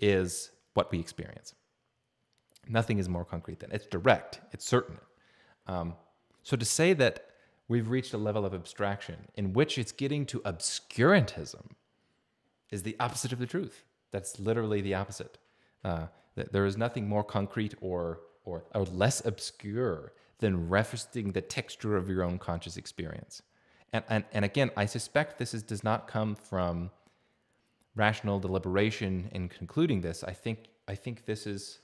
is what we experience. Nothing is more concrete than it. it's direct, it's certain. Um, so to say that we've reached a level of abstraction in which it's getting to obscurantism is the opposite of the truth. That's literally the opposite. Uh, there is nothing more concrete or, or, or less obscure than referencing the texture of your own conscious experience. And, and, and again, I suspect this is, does not come from rational deliberation in concluding this, I think I think this is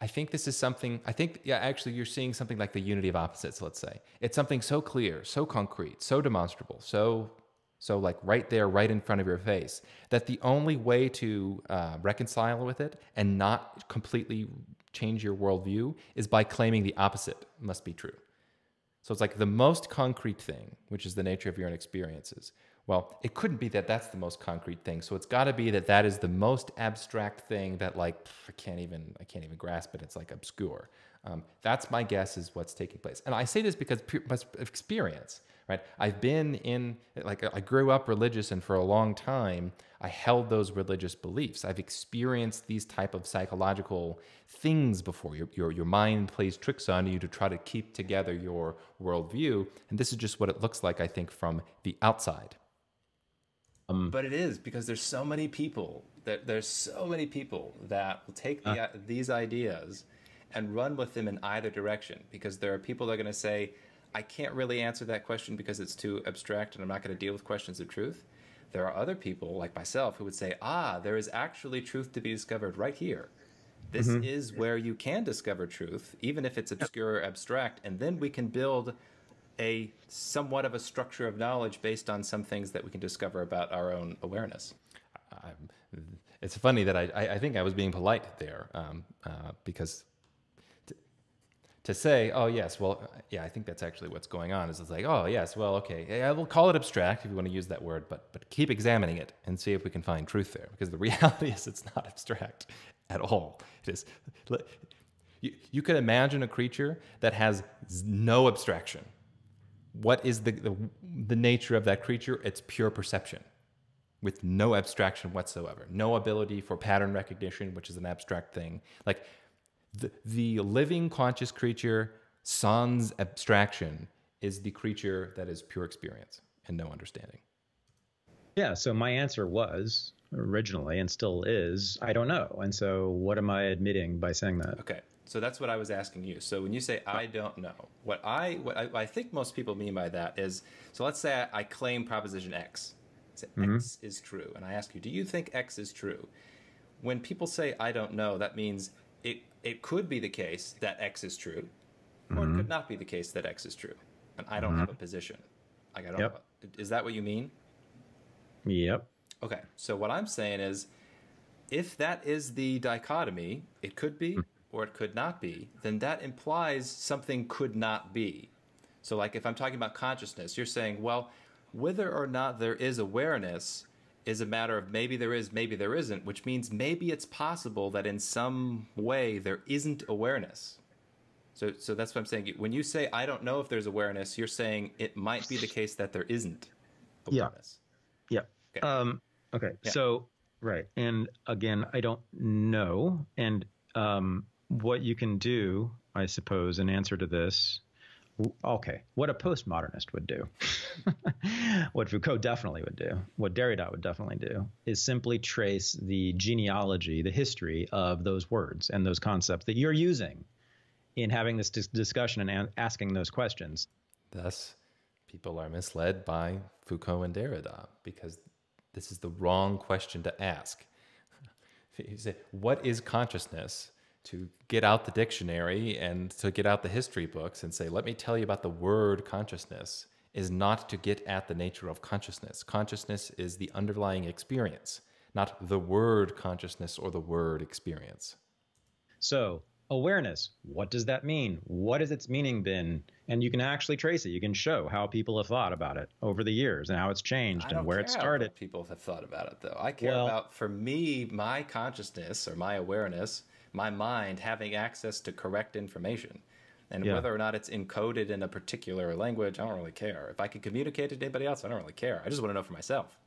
I think this is something I think yeah actually you're seeing something like the unity of opposites let's say. It's something so clear, so concrete, so demonstrable, so so like right there right in front of your face that the only way to uh, reconcile with it and not completely change your worldview is by claiming the opposite must be true. So it's like the most concrete thing, which is the nature of your own experiences, well, it couldn't be that that's the most concrete thing. So it's got to be that that is the most abstract thing that like I can't even I can't even grasp it. It's like obscure. Um, that's my guess is what's taking place. And I say this because experience, right? I've been in like I grew up religious, and for a long time I held those religious beliefs. I've experienced these type of psychological things before. Your your your mind plays tricks on you to try to keep together your worldview, and this is just what it looks like. I think from the outside. Um, but it is because there's so many people that there's so many people that will take the, uh, these ideas and run with them in either direction because there are people that are going to say I can't really answer that question because it's too abstract and I'm not going to deal with questions of truth. There are other people like myself who would say, "Ah, there is actually truth to be discovered right here." This mm-hmm. is where you can discover truth, even if it's obscure or abstract, and then we can build a somewhat of a structure of knowledge based on some things that we can discover about our own awareness. it's funny that I, I, think I was being polite there um, uh, because to, to, say, oh, yes, well, yeah, I think that's actually what's going on is it's like, oh, yes, well, okay, yeah, we'll call it abstract if you want to use that word, but, but keep examining it and see if we can find truth there because the reality is it's not abstract at all. It is You, you could imagine a creature that has no abstraction. What is the, the, the nature of that creature? It's pure perception with no abstraction whatsoever, no ability for pattern recognition, which is an abstract thing. Like the, the living conscious creature, sans abstraction, is the creature that is pure experience and no understanding. Yeah. So my answer was originally and still is I don't know. And so what am I admitting by saying that? Okay. So that's what I was asking you. So when you say I don't know, what I what I, I think most people mean by that is so let's say I, I claim proposition X. Say mm-hmm. X is true, and I ask you, do you think X is true? When people say I don't know, that means it it could be the case that X is true, mm-hmm. or it could mm-hmm. not be the case that X is true, and I don't mm-hmm. have a position. Like I don't. Yep. Is that what you mean? Yep. Okay. So what I'm saying is, if that is the dichotomy, it could be mm. Or it could not be. Then that implies something could not be. So like if I'm talking about consciousness, you're saying, well, whether or not there is awareness is a matter of maybe there is, maybe there isn't, which means maybe it's possible that in some way there isn't awareness. So, so that's what I'm saying. When you say I don't know if there's awareness, you're saying it might be the case that there isn't awareness. Yeah. Yeah. Okay. Um, okay. Yeah. So, right. And again, I don't know. And um, what you can do, I suppose, in answer to this okay, what a postmodernist would do, what Foucault definitely would do, what Derrida would definitely do, is simply trace the genealogy, the history of those words and those concepts that you're using in having this dis- discussion and asking those questions. Thus, people are misled by Foucault and Derrida because this is the wrong question to ask. You say, what is consciousness? To get out the dictionary and to get out the history books and say, let me tell you about the word consciousness, is not to get at the nature of consciousness. Consciousness is the underlying experience, not the word consciousness or the word experience. So, awareness, what does that mean? What has its meaning been? And you can actually trace it. You can show how people have thought about it over the years and how it's changed and where it started. people have thought about it, though. I care well, about, for me, my consciousness or my awareness my mind having access to correct information. And yeah. whether or not it's encoded in a particular language, I don't really care. If I can communicate to anybody else, I don't really care. I just want to know for myself.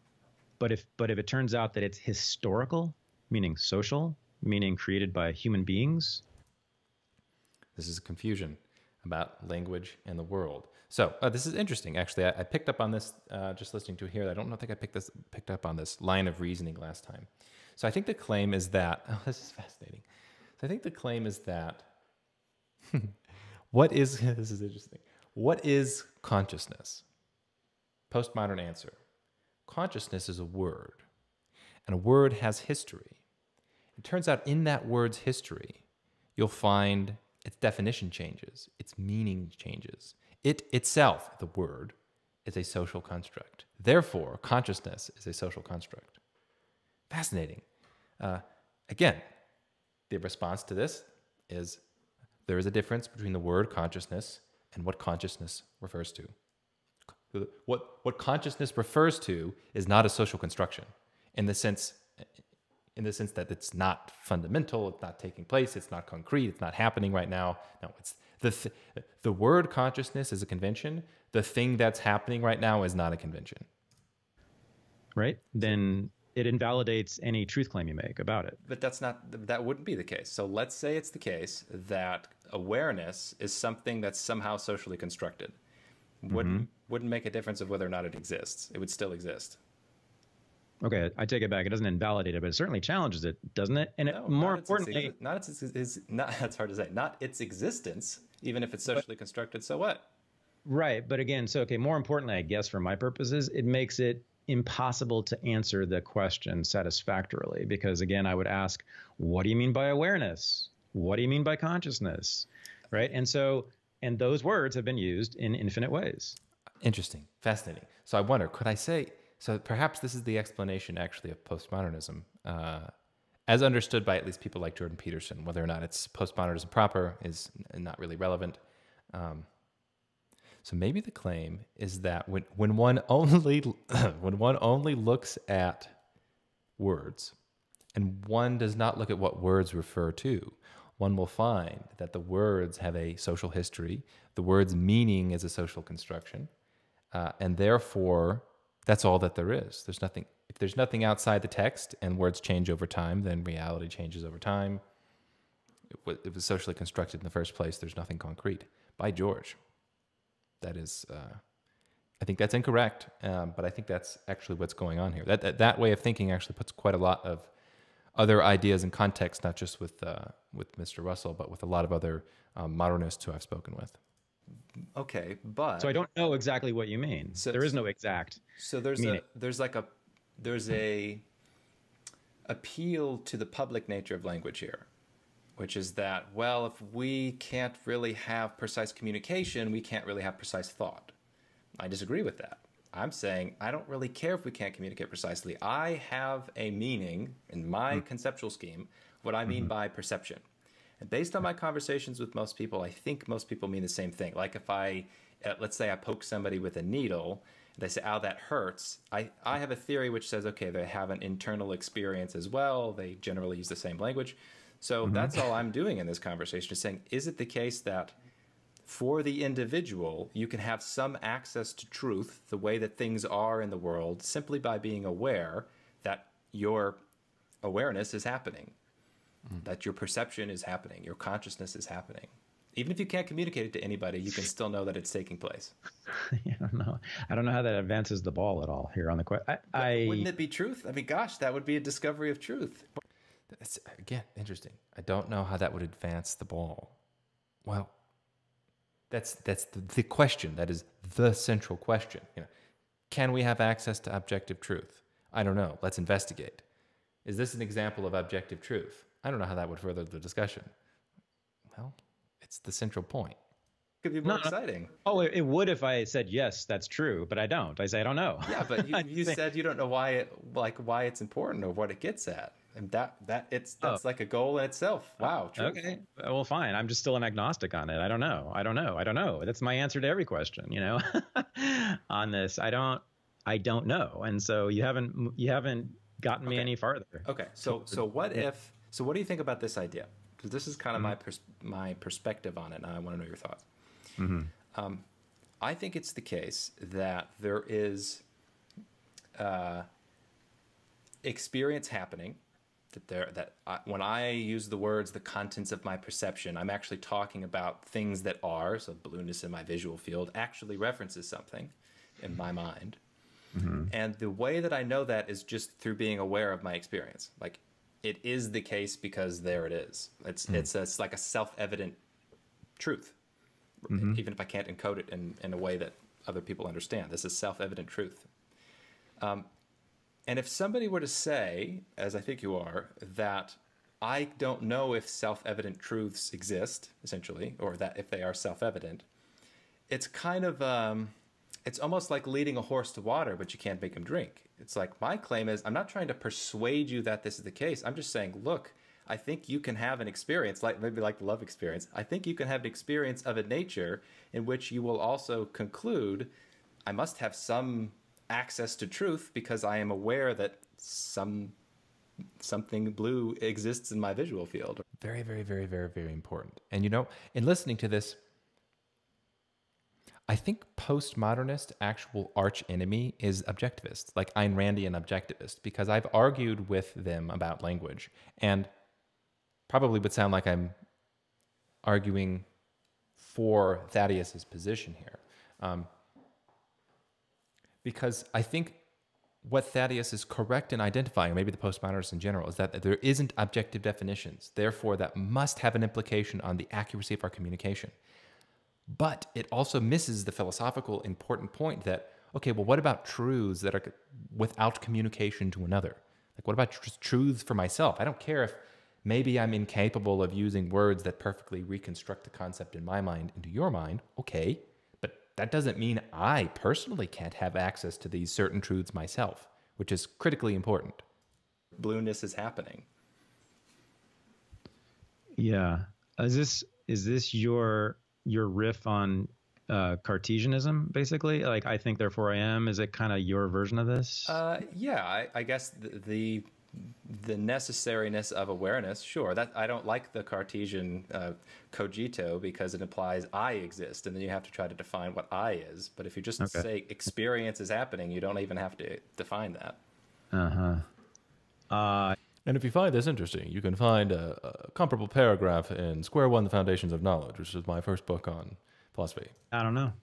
But if but if it turns out that it's historical, meaning social, meaning created by human beings, this is a confusion about language and the world. So uh, this is interesting. Actually, I, I picked up on this uh, just listening to here. I don't know, think I picked this picked up on this line of reasoning last time. So I think the claim is that oh, this is fascinating. So I think the claim is that what is this is interesting. What is consciousness? Postmodern answer. Consciousness is a word, and a word has history. It turns out in that word's history, you'll find its definition changes, its meaning changes. It itself, the word, is a social construct. Therefore, consciousness is a social construct. Fascinating. Uh, again, the response to this is there is a difference between the word consciousness and what consciousness refers to. What, what consciousness refers to is not a social construction in the sense in the sense that it's not fundamental, it's not taking place, it's not concrete, it's not happening right now. No, it's the th- the word consciousness is a convention. The thing that's happening right now is not a convention. Right? Then it invalidates any truth claim you make about it. But that's not that wouldn't be the case. So let's say it's the case that awareness is something that's somehow socially constructed. Wouldn't mm-hmm. wouldn't make a difference of whether or not it exists. It would still exist. Okay, I take it back. It doesn't invalidate it, but it certainly challenges it, doesn't it? And no, it, more importantly, its, not its, its, not that's hard to say. Not its existence, even if it's socially but, constructed. So what? Right, but again, so okay. More importantly, I guess for my purposes, it makes it impossible to answer the question satisfactorily because again i would ask what do you mean by awareness? What do you mean by consciousness? Right? And so and those words have been used in infinite ways. Interesting. Fascinating. So i wonder could i say so perhaps this is the explanation actually of postmodernism uh, as understood by at least people like jordan peterson whether or not it's postmodernism proper is not really relevant. Um, so maybe the claim is that when, when one only when one only looks at words and one does not look at what words refer to, one will find that the words have a social history, the word's meaning is a social construction, uh, and therefore that's all that there is. There's nothing. If there's nothing outside the text and words change over time, then reality changes over time. It was, it was socially constructed in the first place. There's nothing concrete. By George, that is. Uh, I think that's incorrect, um, but I think that's actually what's going on here. That, that, that way of thinking actually puts quite a lot of other ideas in context, not just with uh, with Mr. Russell, but with a lot of other um, modernists who I've spoken with. Okay, but So I don't know exactly what you mean. So- there is no exact. So there's meaning. a there's like a there's a appeal to the public nature of language here, which is that well, if we can't really have precise communication, we can't really have precise thought. I disagree with that. I'm saying I don't really care if we can't communicate precisely. I have a meaning in my conceptual scheme what I mean by perception. And based on my conversations with most people, I think most people mean the same thing. Like if I, uh, let's say I poke somebody with a needle, they say, "Oh, that hurts. I, I have a theory which says, okay, they have an internal experience as well. They generally use the same language. So mm-hmm. that's all I'm doing in this conversation is saying, is it the case that for the individual, you can have some access to truth, the way that things are in the world, simply by being aware that your awareness is happening, mm. that your perception is happening, your consciousness is happening. Even if you can't communicate it to anybody, you can still know that it's taking place. I don't know. I don't know how that advances the ball at all here on the question. I, I Wouldn't it be truth? I mean, gosh, that would be a discovery of truth. That's, again, interesting. I don't know how that would advance the ball. Well, that's that's the, the question. That is the central question. You know, can we have access to objective truth? I don't know. Let's investigate. Is this an example of objective truth? I don't know how that would further the discussion. Well, it's the central point. Could be more No, no. exciting. oh, it, it would if I said yes, that's true, but I don't. I say I don't know. Yeah, but you, you said you don't know why it like why it's important or what it gets at, and that that it's that's like a goal in itself. Wow. truth. Okay. Well, fine. I'm just still an agnostic on it. I don't know. I don't know. I don't know. That's my answer to every question, you know, on this. I don't, I don't know. And so you haven't, you haven't gotten me Okay. any farther. Okay, so so what if so what do you think about this idea? Because this is kind of my pers- my perspective on it, and I want to know your thoughts. Hmm. Um, I think it's the case that there is uh, experience happening. That there that I, when I use the words the contents of my perception, I'm actually talking about things that are so blueness in my visual field actually references something in my mind. Mm-hmm. And the way that I know that is just through being aware of my experience. Like it is the case because there it is. It's hmm. it's, a, it's like a self-evident truth. Mm-hmm. Even if I can't encode it in, in a way that other people understand. This is self-evident truth. Um, and if somebody were to say, as I think you are, that I don't know if self-evident truths exist, essentially, or that if they are self-evident, it's kind of um, it's almost like leading a horse to water, but you can't make him drink. It's like my claim is I'm not trying to persuade you that this is the case. I'm just saying, look, I think you can have an experience, like maybe like the love experience. I think you can have an experience of a nature in which you will also conclude, I must have some access to truth because I am aware that some something blue exists in my visual field. Very, very, very, very, very important. And you know, in listening to this, I think postmodernist actual arch enemy is objectivist, like Ayn Randian objectivist, because I've argued with them about language and probably would sound like I'm arguing for Thaddeus's position here. Um, because I think what Thaddeus is correct in identifying, maybe the postmodernists in general, is that there isn't objective definitions. Therefore, that must have an implication on the accuracy of our communication. But it also misses the philosophical important point that, okay, well, what about truths that are without communication to another? Like, what about tr- truths for myself? I don't care if maybe I'm incapable of using words that perfectly reconstruct the concept in my mind into your mind. Okay, that doesn't mean I personally can't have access to these certain truths myself, which is critically important. Blueness is happening. Yeah. Is this, is this your, your riff on uh, Cartesianism, basically? Like, I think, therefore I am. Is it kind of your version of this? Uh, yeah, I, I guess the, the the necessariness of awareness, sure. That I don't like the Cartesian uh, cogito because it implies I exist, and then you have to try to define what I is. But if you just Okay. say experience is happening, you don't even have to define that. Uh-huh. Uh And if you find this interesting, you can find a, a comparable paragraph in Square One: The Foundations of Knowledge, which is my first book on philosophy. I don't know.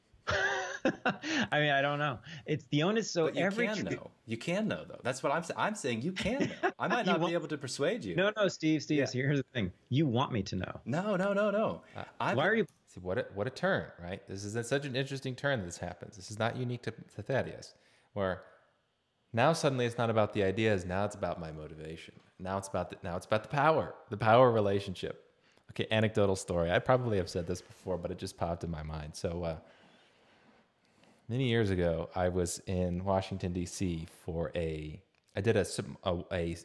I mean, I don't know. It's the onus. So But you every can know. You can know, though. That's what I'm saying. I'm saying you can know. I might not won't- be able to persuade you. No, no, Steve. Steve. Yeah. Here's the thing. You want me to know. no, no, no, no. I, Why are you? See what a, what a turn, right? This is such an interesting turn that this happens. This is not unique to, to Thaddeus, where now suddenly it's not about the ideas. Now it's about my motivation. Now it's about the, now it's about the power, the power relationship. Okay, anecdotal story. I probably have said this before, but it just popped in my mind. So uh, many years ago, I was in Washington D.C. for a I did a a, a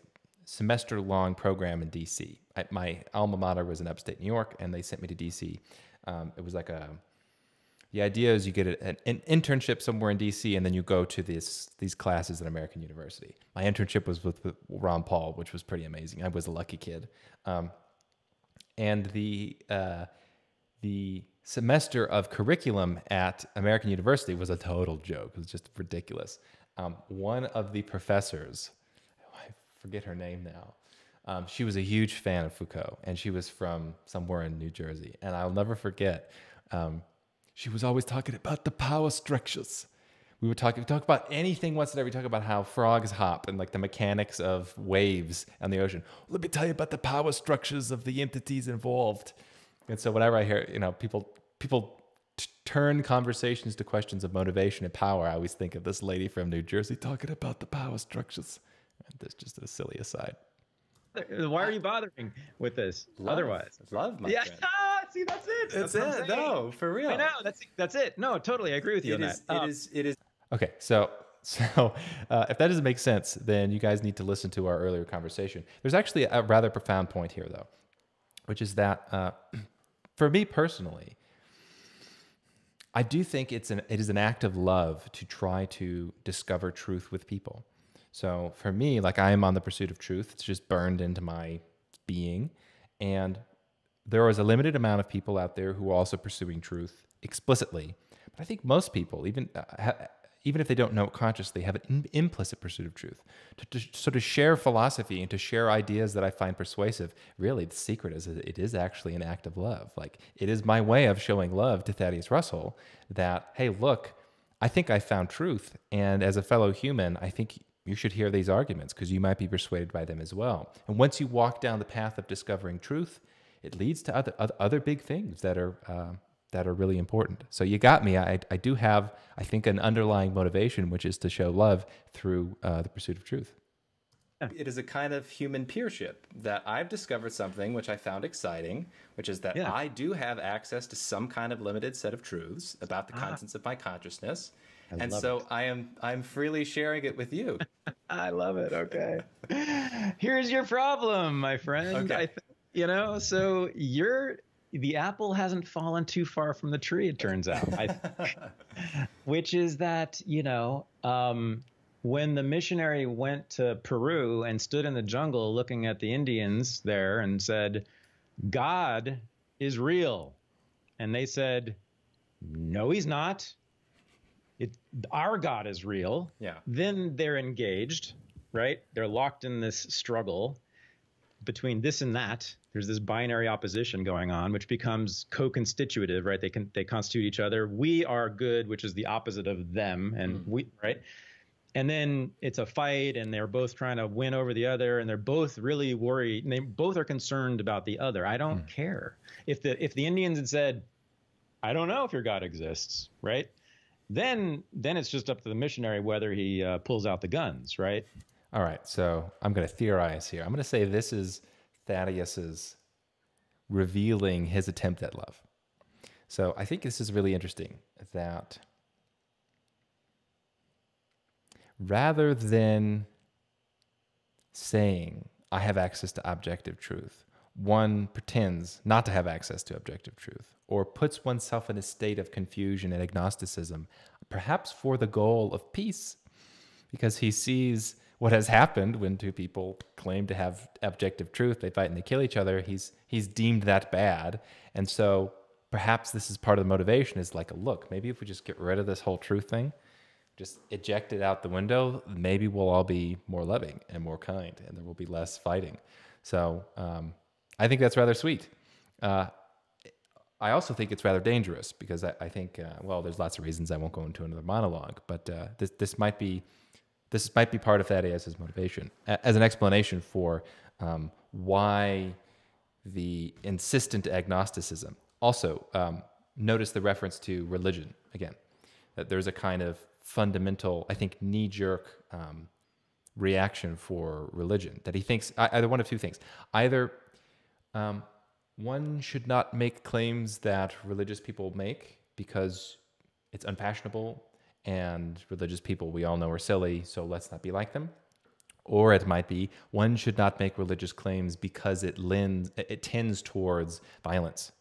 semester long program in D.C. I, my alma mater was in upstate New York, and they sent me to D.C. Um, it was like a the idea is you get an, an internship somewhere in DC and then you go to this these classes at American University. My internship was with, Ron Paul, which was pretty amazing. I was a lucky kid. Um, and the uh, the semester of curriculum at American University was a total joke. It was just ridiculous. Um, one of the professors, I forget her name now. Um, she was a huge fan of Foucault, and she was from somewhere in New Jersey. And I'll never forget. Um, she was always talking about the power structures. We would talk, we talk about anything whatsoever. We talk about how frogs hop and like the mechanics of waves on the ocean. Let me tell you about the power structures of the entities involved. And so whenever I hear, you know, people people t- turn conversations to questions of motivation and power, I always think of this lady from New Jersey talking about the power structures. And That's just a silly aside. Why are you bothering with this? Love. Otherwise, love my yeah. friend. See, that's it. That's what I'm it. No, for real. I know. That's that's it. No, totally. I agree with you It on is. that. It Uh, is. It is. Okay, so so uh, if that doesn't make sense, then you guys need to listen to our earlier conversation. There's actually a rather profound point here, though, which is that uh, for me personally, I do think it's an it is an act of love to try to discover truth with people. So for me, like I am on the pursuit of truth. It's just burned into my being, and there is a limited amount of people out there who are also pursuing truth explicitly. But I think most people, even uh, even if they don't know it consciously, have an im- implicit pursuit of truth. To, to, so to share philosophy and to share ideas that I find persuasive, really the secret is it is actually an act of love. Like it is my way of showing love to Thaddeus Russell that, hey, look, I think I found truth. And as a fellow human, I think you should hear these arguments because you might be persuaded by them as well. And once you walk down the path of discovering truth, it leads to other other, other big things that are uh, that are really important. So you got me. I I do have I think an underlying motivation, which is to show love through uh, the pursuit of truth. It is a kind of human peership that I've discovered something which I found exciting, which is that Yeah. I do have access to some kind of limited set of truths about the contents of my consciousness. and love so I am I'm freely sharing it with you. I love it. Okay. Here's your problem, my friend. Okay. I th- you know, so you're the apple hasn't fallen too far from the tree. It turns out, I, which is that you know, um, when the missionary went to Peru and stood in the jungle looking at the Indians there and said, "God is real," and they said, "No, he's not." It, our God is real yeah. then they're engaged, right? They're locked in this struggle between this and that. There's this binary opposition going on, which becomes co-constitutive, right? They can they constitute each other. We are good, which is the opposite of them, and we right. And then it's a fight, and they're both trying to win over the other, and they're both really worried. And they both are concerned about the other. I don't care if the if the Indians had said, "I don't know if your God exists," right? then then it's just up to the missionary whether he uh, pulls out the guns, right? All right, so I'm going to theorize here. I'm going to say this is Thaddeus's revealing his attempt at love. So I think this is really interesting that rather than saying, I have access to objective truth, one pretends not to have access to objective truth or puts oneself in a state of confusion and agnosticism, perhaps for the goal of peace because he sees what has happened when two people claim to have objective truth, they fight and they kill each other. He's he's deemed that bad, and so perhaps this is part of the motivation. Is like, a look, maybe if we just get rid of this whole truth thing, just eject it out the window, maybe we'll all be more loving and more kind, and there will be less fighting. So um, I think that's rather sweet. Uh, I also think it's rather dangerous because I, I think, uh, well, there's lots of reasons I won't go into another monologue, but uh, this this might be this might be part of Thaddeus's motivation as an explanation for um, why the insistent agnosticism. Also, um, notice the reference to religion again. That there's a kind of fundamental, I think, knee jerk um, reaction for religion that he thinks either one of two things. Either um, one should not make claims that religious people make because it's unfashionable and religious people we all know are silly, so let's not be like them. Or it might be one should not make religious claims because it lends it tends towards violence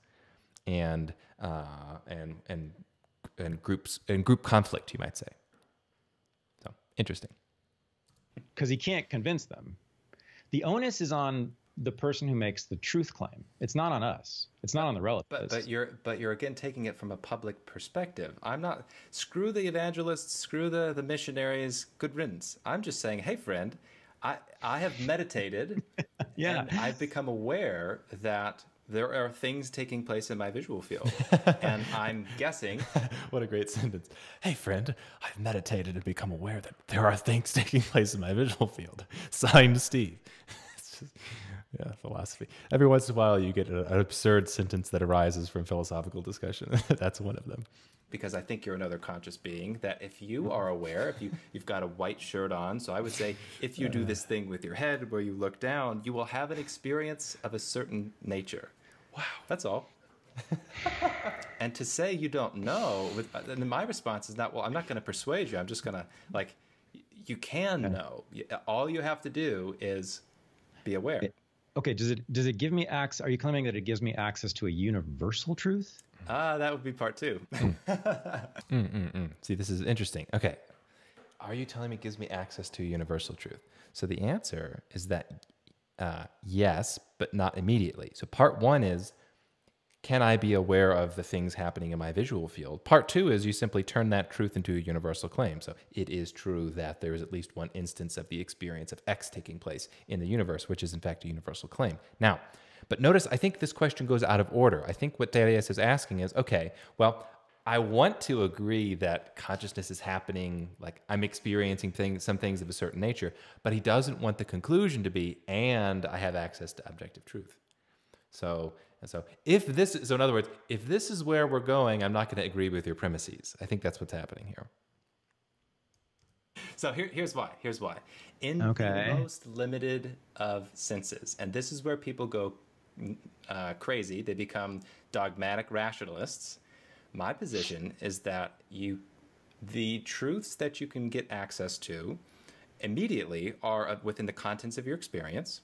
and uh, and and and groups and group conflict, you might say. So interesting. Because he can't convince them. The onus is on the person who makes the truth claim. It's not on us. It's not on the relativists. But, but you're but you're again taking it from a public perspective. I'm not screw the evangelists, screw the the missionaries. Good riddance. I'm just saying, hey friend, I I have meditated. yeah, and I've become aware that there are things taking place in my visual field. and I'm guessing. what a great sentence. Hey, friend, I've meditated and become aware that there are things taking place in my visual field. Signed, Steve. Yeah, philosophy. Every once in a while, you get an absurd sentence that arises from philosophical discussion. That's one of them. Because I think you're another conscious being. That if you are aware, if you you've got a white shirt on, so I would say if you do uh. this thing with your head where you look down, you will have an experience of a certain nature. Wow, that's all. and to say you don't know, with, and my response is not, well, I'm not going to persuade you. I'm just going to like, you can know. All you have to do is be aware okay does it does it give me access are you claiming that it gives me access to a universal truth? Ah uh, that would be part two. Mm, mm, mm. see this is interesting. Okay. Are you telling me it gives me access to a universal truth? So the answer is that uh, yes but not immediately. So part one is can I be aware of the things happening in my visual field? Part two is you simply turn that truth into a universal claim. So it is true that there is at least one instance of the experience of X taking place in the universe, which is in fact a universal claim. Now, but notice, I think this question goes out of order. I think what Thaddeus is asking is okay, well, I want to agree that consciousness is happening, like I'm experiencing things, some things of a certain nature, but he doesn't want the conclusion to be, and I have access to objective truth. So and so, if this, so in other words, if this is where we're going, I'm not going to agree with your premises. I think that's what's happening here. So here, here's why. Here's why. In okay. the most limited of senses, and this is where people go uh, crazy. They become dogmatic rationalists. My position is that you, the truths that you can get access to, immediately are within the contents of your experience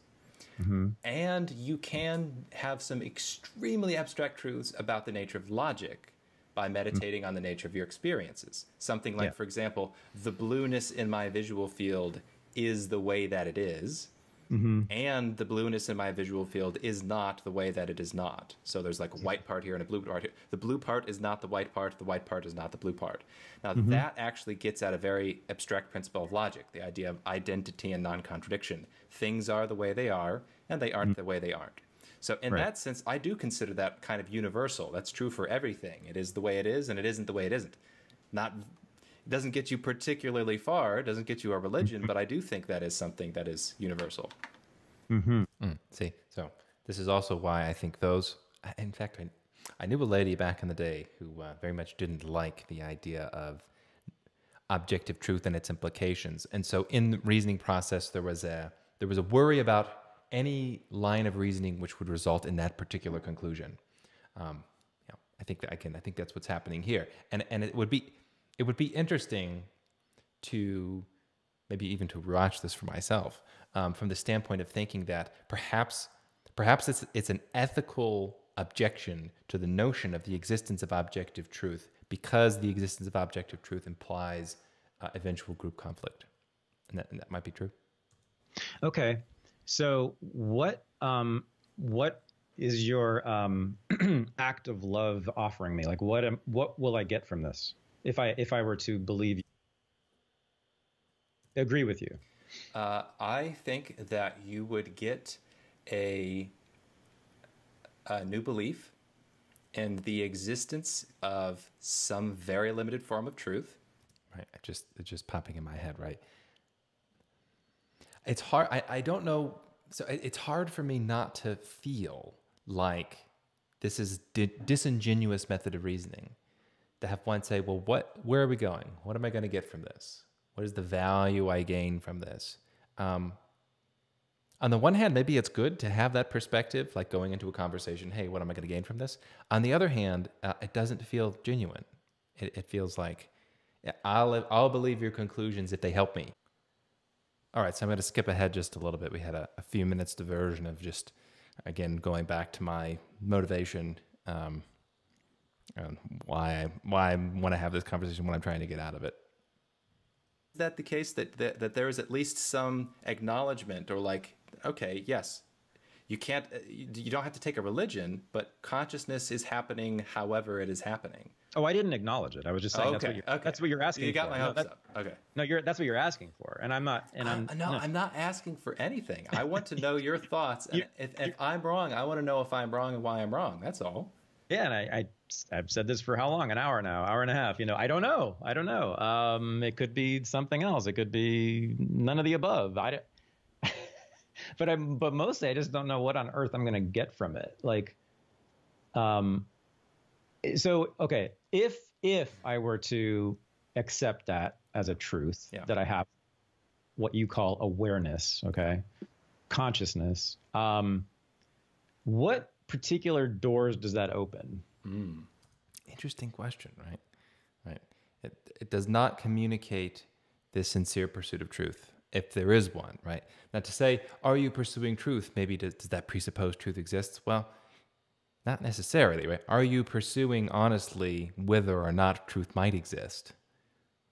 Mm-hmm. And you can have some extremely abstract truths about the nature of logic by meditating mm-hmm. on the nature of your experiences. Something like, yeah. for example, the blueness in my visual field is the way that it is. Mm-hmm. And the blueness in my visual field is not the way that it is not. So there's like a white part here and a blue part here. The blue part is not the white part. The white part is not the blue part. Now, mm-hmm. that actually gets at a very abstract principle of logic the idea of identity and non contradiction. Things are the way they are, and they aren't mm-hmm. the way they aren't. So, in right. that sense, I do consider that kind of universal. That's true for everything. It is the way it is, and it isn't the way it isn't. Not it doesn't get you particularly far. It doesn't get you a religion, mm-hmm. but I do think that is something that is universal. Mm-hmm. Mm, see, so this is also why I think those. In fact, I, I knew a lady back in the day who uh, very much didn't like the idea of objective truth and its implications, and so in the reasoning process, there was a there was a worry about any line of reasoning which would result in that particular conclusion. Um, you know, I think that I can. I think that's what's happening here, and and it would be it would be interesting to maybe even to watch this for myself um, from the standpoint of thinking that perhaps perhaps it's it's an ethical objection to the notion of the existence of objective truth because the existence of objective truth implies uh, eventual group conflict, and that, and that might be true. Okay. So what um what is your um act of love offering me? Like what am, what will I get from this if I if I were to believe you? Agree with you. Uh, I think that you would get a a new belief in the existence of some very limited form of truth. Right. I just it's just popping in my head, right? It's hard. I, I don't know. So it's hard for me not to feel like this is di- disingenuous method of reasoning. To have one say, well, what, where are we going? What am I going to get from this? What is the value I gain from this? Um, on the one hand, maybe it's good to have that perspective, like going into a conversation, hey, what am I going to gain from this? On the other hand, uh, it doesn't feel genuine. It, it feels like I'll, I'll believe your conclusions if they help me. All right, so I'm going to skip ahead just a little bit. We had a, a few minutes diversion of just, again, going back to my motivation um, and why I, why I want to have this conversation, what I'm trying to get out of it. Is that the case that, that that there is at least some acknowledgement or like, okay, yes, you can't, uh, you you don't have to take a religion, but consciousness is happening however it is happening. Oh, I didn't acknowledge it. I was just saying that's what you're okay. that's what you're asking You got for. my No, hopes that- up. Okay. No, you're that's what you're asking for, and I'm not. And I'm Uh, no, I'm not asking for anything. I want to know your thoughts. And You- if, if I'm wrong, I want to know if I'm wrong and why I'm wrong. That's all. Yeah, and I, I I've said this for how long? An hour now, hour and a half. You know, I don't know. I don't know. Um, it could be something else. It could be none of the above. I don't. but I'm but mostly I just don't know what on earth I'm going to get from it. Like, um, so okay, if if I were to accept that as a truth Yeah. that I have what you call awareness, okay, consciousness, um, what particular doors does that open? Interesting question, right? Right. It, it does not communicate this sincere pursuit of truth, if there is one, right? Now, to say, are you pursuing truth? Maybe does, does that presuppose truth exists? Well, not necessarily, right? Are you pursuing honestly whether or not truth might exist,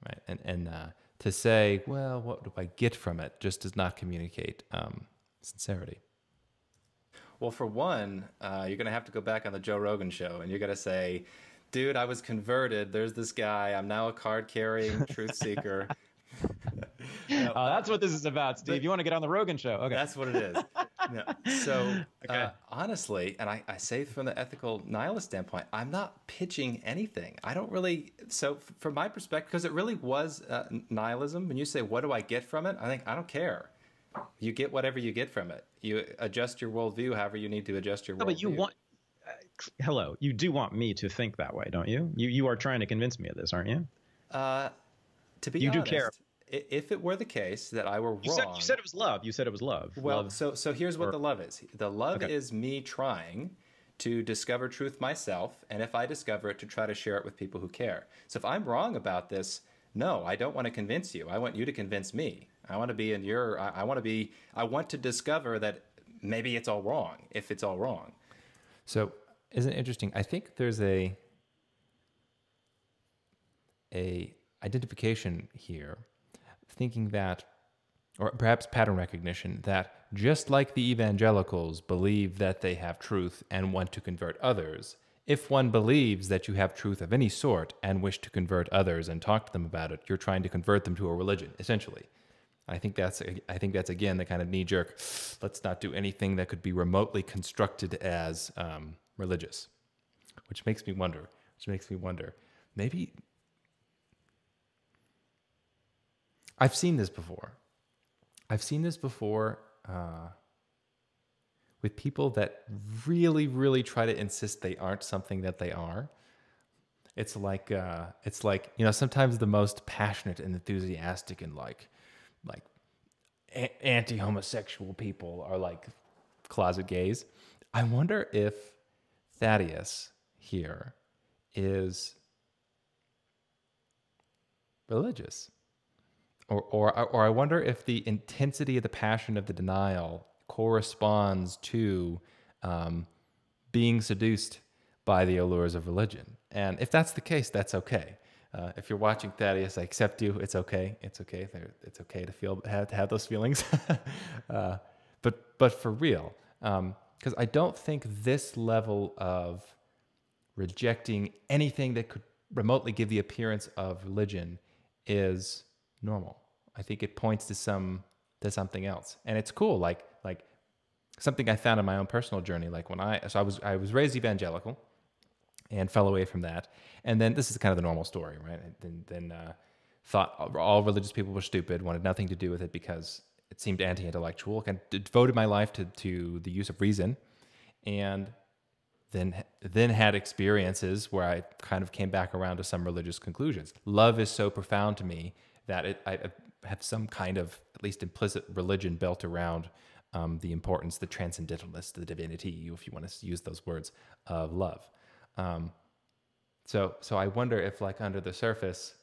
right? And and uh, to say, well, what do I get from it, just does not communicate um, sincerity. Well, for one, uh, you're going to have to go back on the Joe Rogan show and you're going to say, dude, I was converted. There's this guy. I'm now a card carrying truth seeker. Oh, that's what this is about, Steve. You want to get on the Rogan show? Okay. That's what it is. No. So, uh, honestly, and I, I say from the ethical nihilist standpoint, I'm not pitching anything. I don't really. So, f- from my perspective, because it really was uh, nihilism, when you say, what do I get from it? I think, I don't care. You get whatever you get from it. You adjust your worldview however you need to adjust your worldview. No, but you want. Uh, hello, you do want me to think that way, don't you? You you are trying to convince me of this, aren't you? Uh, to be You do care. If it were the case that I were You wrong, said you said it was love. You said it was love. Well, love. so so here's what or- the love is. The love Okay. is me trying to discover truth myself, and if I discover it, to try to share it with people who care. So if I'm wrong about this, no, I don't want to convince you. I want you to convince me. I want to be in your. I, I want to be. I want to discover that maybe it's all wrong. If it's all wrong, So, isn't it interesting? I think there's a a identification here, thinking that, or perhaps pattern recognition that just like the evangelicals believe that they have truth and want to convert others, if one believes that you have truth of any sort and wish to convert others and talk to them about it, you're trying to convert them to a religion, essentially. I think that's I think that's again the kind of knee jerk. Let's not do anything that could be remotely constructed as um, religious, which makes me wonder. Which makes me wonder. Maybe I've seen this before. I've seen this before uh, with people that really, really try to insist they aren't something that they are. It's like uh, it's like you know sometimes the most passionate and enthusiastic and like like a- anti-homosexual people are like closet gays. I wonder if Thaddeus here is religious. Or, or, or I wonder if the intensity of the passion of the denial corresponds to um, being seduced by the allures of religion. And if that's the case, that's okay. Uh, if you're watching Thaddeus, I accept you. It's okay. It's okay. It's okay to feel have to have those feelings. uh, but but for real, because um, I don't think this level of rejecting anything that could remotely give the appearance of religion is normal. I think it points to some to something else, and it's cool. Like like something I found in my own personal journey. Like when I so I was I was raised evangelical and fell away from that. And then this is kind of the normal story, right? Then, then uh, thought all religious people were stupid, wanted nothing to do with it because it seemed anti-intellectual. Kind of devoted my life to to the use of reason, and then then had experiences where I kind of came back around to some religious conclusions. Love is so profound to me that it, I have some kind of at least implicit religion built around um, the importance, the transcendentalness, the divinity, if you want to use those words, of love. Um, so, so I wonder if, like, under the surface,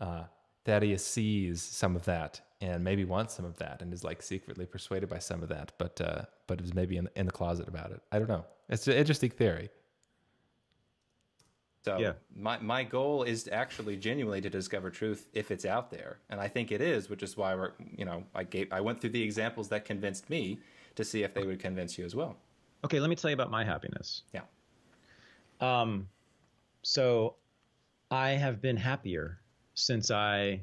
uh, Thaddeus sees some of that and maybe wants some of that and is like secretly persuaded by some of that, but uh, but is maybe in, in the closet about it. I don't know. It's an interesting theory. So yeah. my my goal is to actually genuinely to discover truth if it's out there, and I think it is, which is why we're you know I gave I went through the examples that convinced me to see if they would convince you as well. Okay, let me tell you about my happiness. Yeah. Um, so I have been happier since I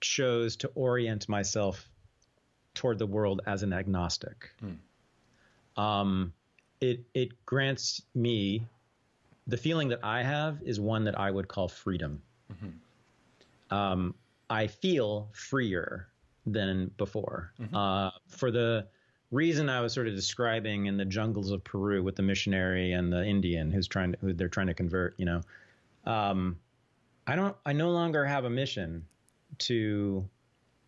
chose to orient myself toward the world as an agnostic. Hmm. Um, it it grants me the feeling that I have is one that I would call freedom. Mm-hmm. Um, I feel freer than before. Mm-hmm. Uh, for the reason I was sort of describing in the jungles of Peru with the missionary and the Indian who's trying to, who they're trying to convert, you know, um, I don't, I no longer have a mission to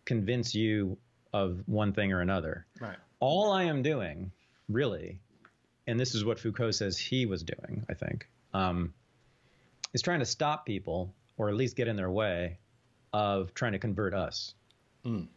convince you of one thing or another. Right. All I am doing, really, and this is what Foucault says he was doing, I think, um, is trying to stop people, or at least get in their way, of trying to convert us. Mm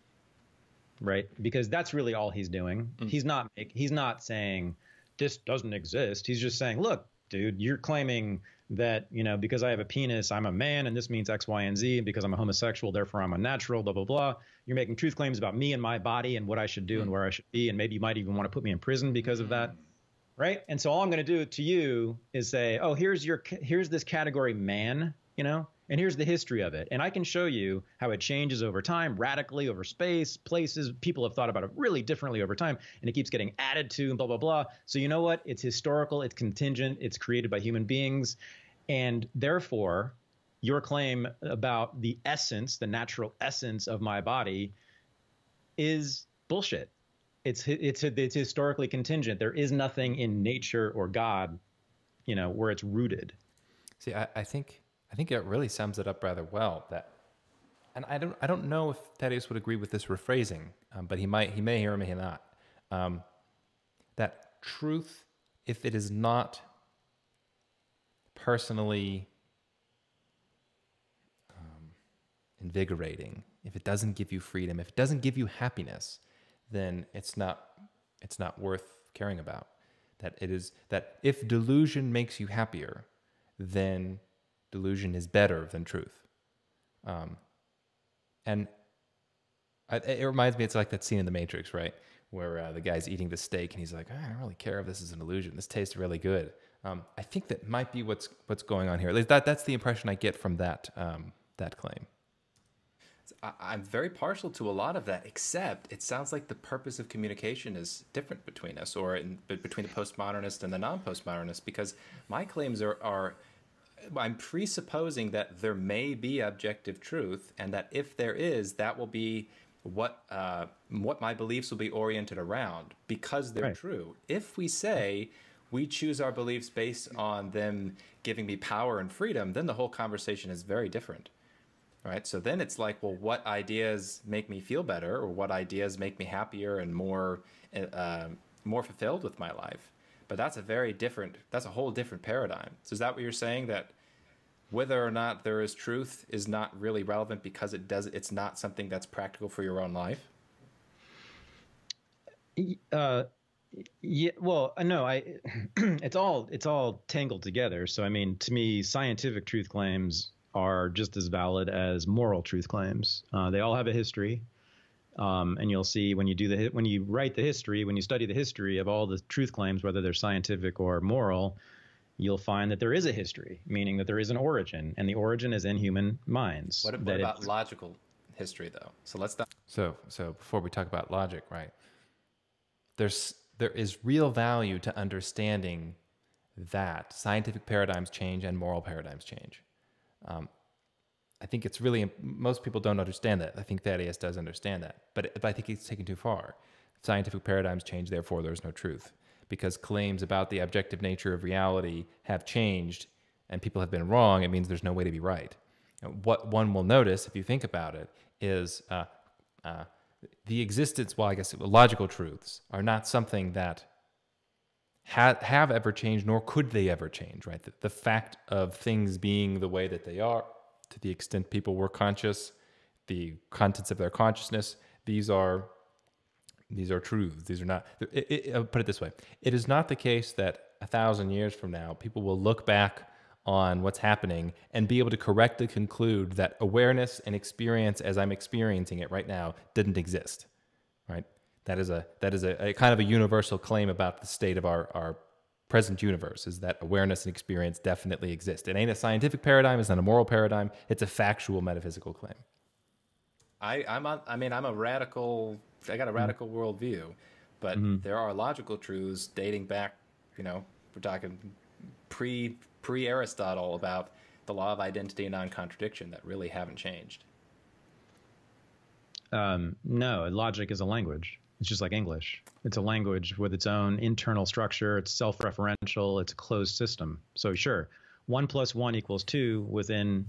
right? Because that's really all he's doing. Mm. He's not he's not saying this doesn't exist. He's just saying, look, dude, you're claiming that you know because I have a penis, I'm a man, and this means X, Y, and Z. And because I'm a homosexual, therefore I'm a natural. Blah blah blah. You're making truth claims about me and my body and what I should do mm. and where I should be, and maybe you might even want to put me in prison because of that. Right. And so all I'm going to do to you is say, oh, here's your here's this category man, you know, and here's the history of it. And I can show you how it changes over time, radically over space, places. People have thought about it really differently over time, and it keeps getting added to and blah, blah, blah. So you know what? It's historical, it's contingent, it's created by human beings. And therefore, your claim about the essence, the natural essence of my body is bullshit. It's it's it's historically contingent. There is nothing in nature or God, you know, where it's rooted. See, I, I think I think it really sums it up rather well. That, and I don't, I don't know if Thaddeus would agree with this rephrasing, um, but he might, he may or may not. Um, that truth, if it is not personally um, invigorating, if it doesn't give you freedom, if it doesn't give you happiness, then it's not, it's not worth caring about. That it is that if delusion makes you happier, then delusion is better than truth. Um, and I, it reminds me, it's like that scene in The Matrix, right? Where uh, the guy's eating the steak and he's like, I don't really care if this is an illusion. This tastes really good. Um, I think that might be what's what's going on here. At least that that's the impression I get from that um, that claim. I'm very partial to a lot of that, except it sounds like the purpose of communication is different between us, or in, between the postmodernist and the non-postmodernist, because my claims are, are I'm presupposing that there may be objective truth, and that if there is, that will be what uh, what my beliefs will be oriented around because they're right. true. If we say we choose our beliefs based on them giving me power and freedom, then the whole conversation is very different. Right? So then it's like, well, what ideas make me feel better, or what ideas make me happier and more uh, more fulfilled with my life? But that's a very different, that's a whole different paradigm. So is that what you're saying that whether or not there is truth is not really relevant because it does, it's not something that's practical for your own life? Uh, Yeah, well, uh, no, I it's all it's all tangled together. So I mean, to me, scientific truth claims are just as valid as moral truth claims. Uh, they all have a history, um, and you'll see when you do the when you write the history, when you study the history of all the truth claims, whether they're scientific or moral, you'll find that there is a history, meaning that there is an origin, and the origin is in human minds. What, what about logical history, though? So let's. Not- so so before we talk about logic, right? There's there is real value to understanding that scientific paradigms change and moral paradigms change. Um, I think it's really most people don't understand that. I think Thaddeus does understand that, but, but I think he's taken too far. Scientific paradigms change, therefore there's no truth, because claims about the objective nature of reality have changed, and people have been wrong. It means there's no way to be right. What one will notice, if you think about it, is uh, uh, the existence, well, I guess logical truths are not something that ha- have ever changed, nor could they ever change, right? The, the fact of things being the way that they are, to the extent people were conscious, the contents of their consciousness, these are these are truths. These are not. It, it, I'll put it this way: it is not the case that a thousand years from now people will look back on what's happening and be able to correctly conclude that awareness and experience as I'm experiencing it right now didn't exist. Right? That is a that is a, a kind of a universal claim about the state of our, our present universe is that awareness and experience definitely exist. It ain't a scientific paradigm, it's not a moral paradigm, it's a factual metaphysical claim. I, I'm on, I mean I'm a radical I got a radical mm-hmm. worldview, but mm-hmm. there are logical truths dating back, you know, we're talking pre pre Aristotle about the law of identity and non contradiction that really haven't changed. Um, no, logic is a language. It's just like English. It's a language with its own internal structure. It's self referential. It's a closed system. So, sure, one plus one equals two within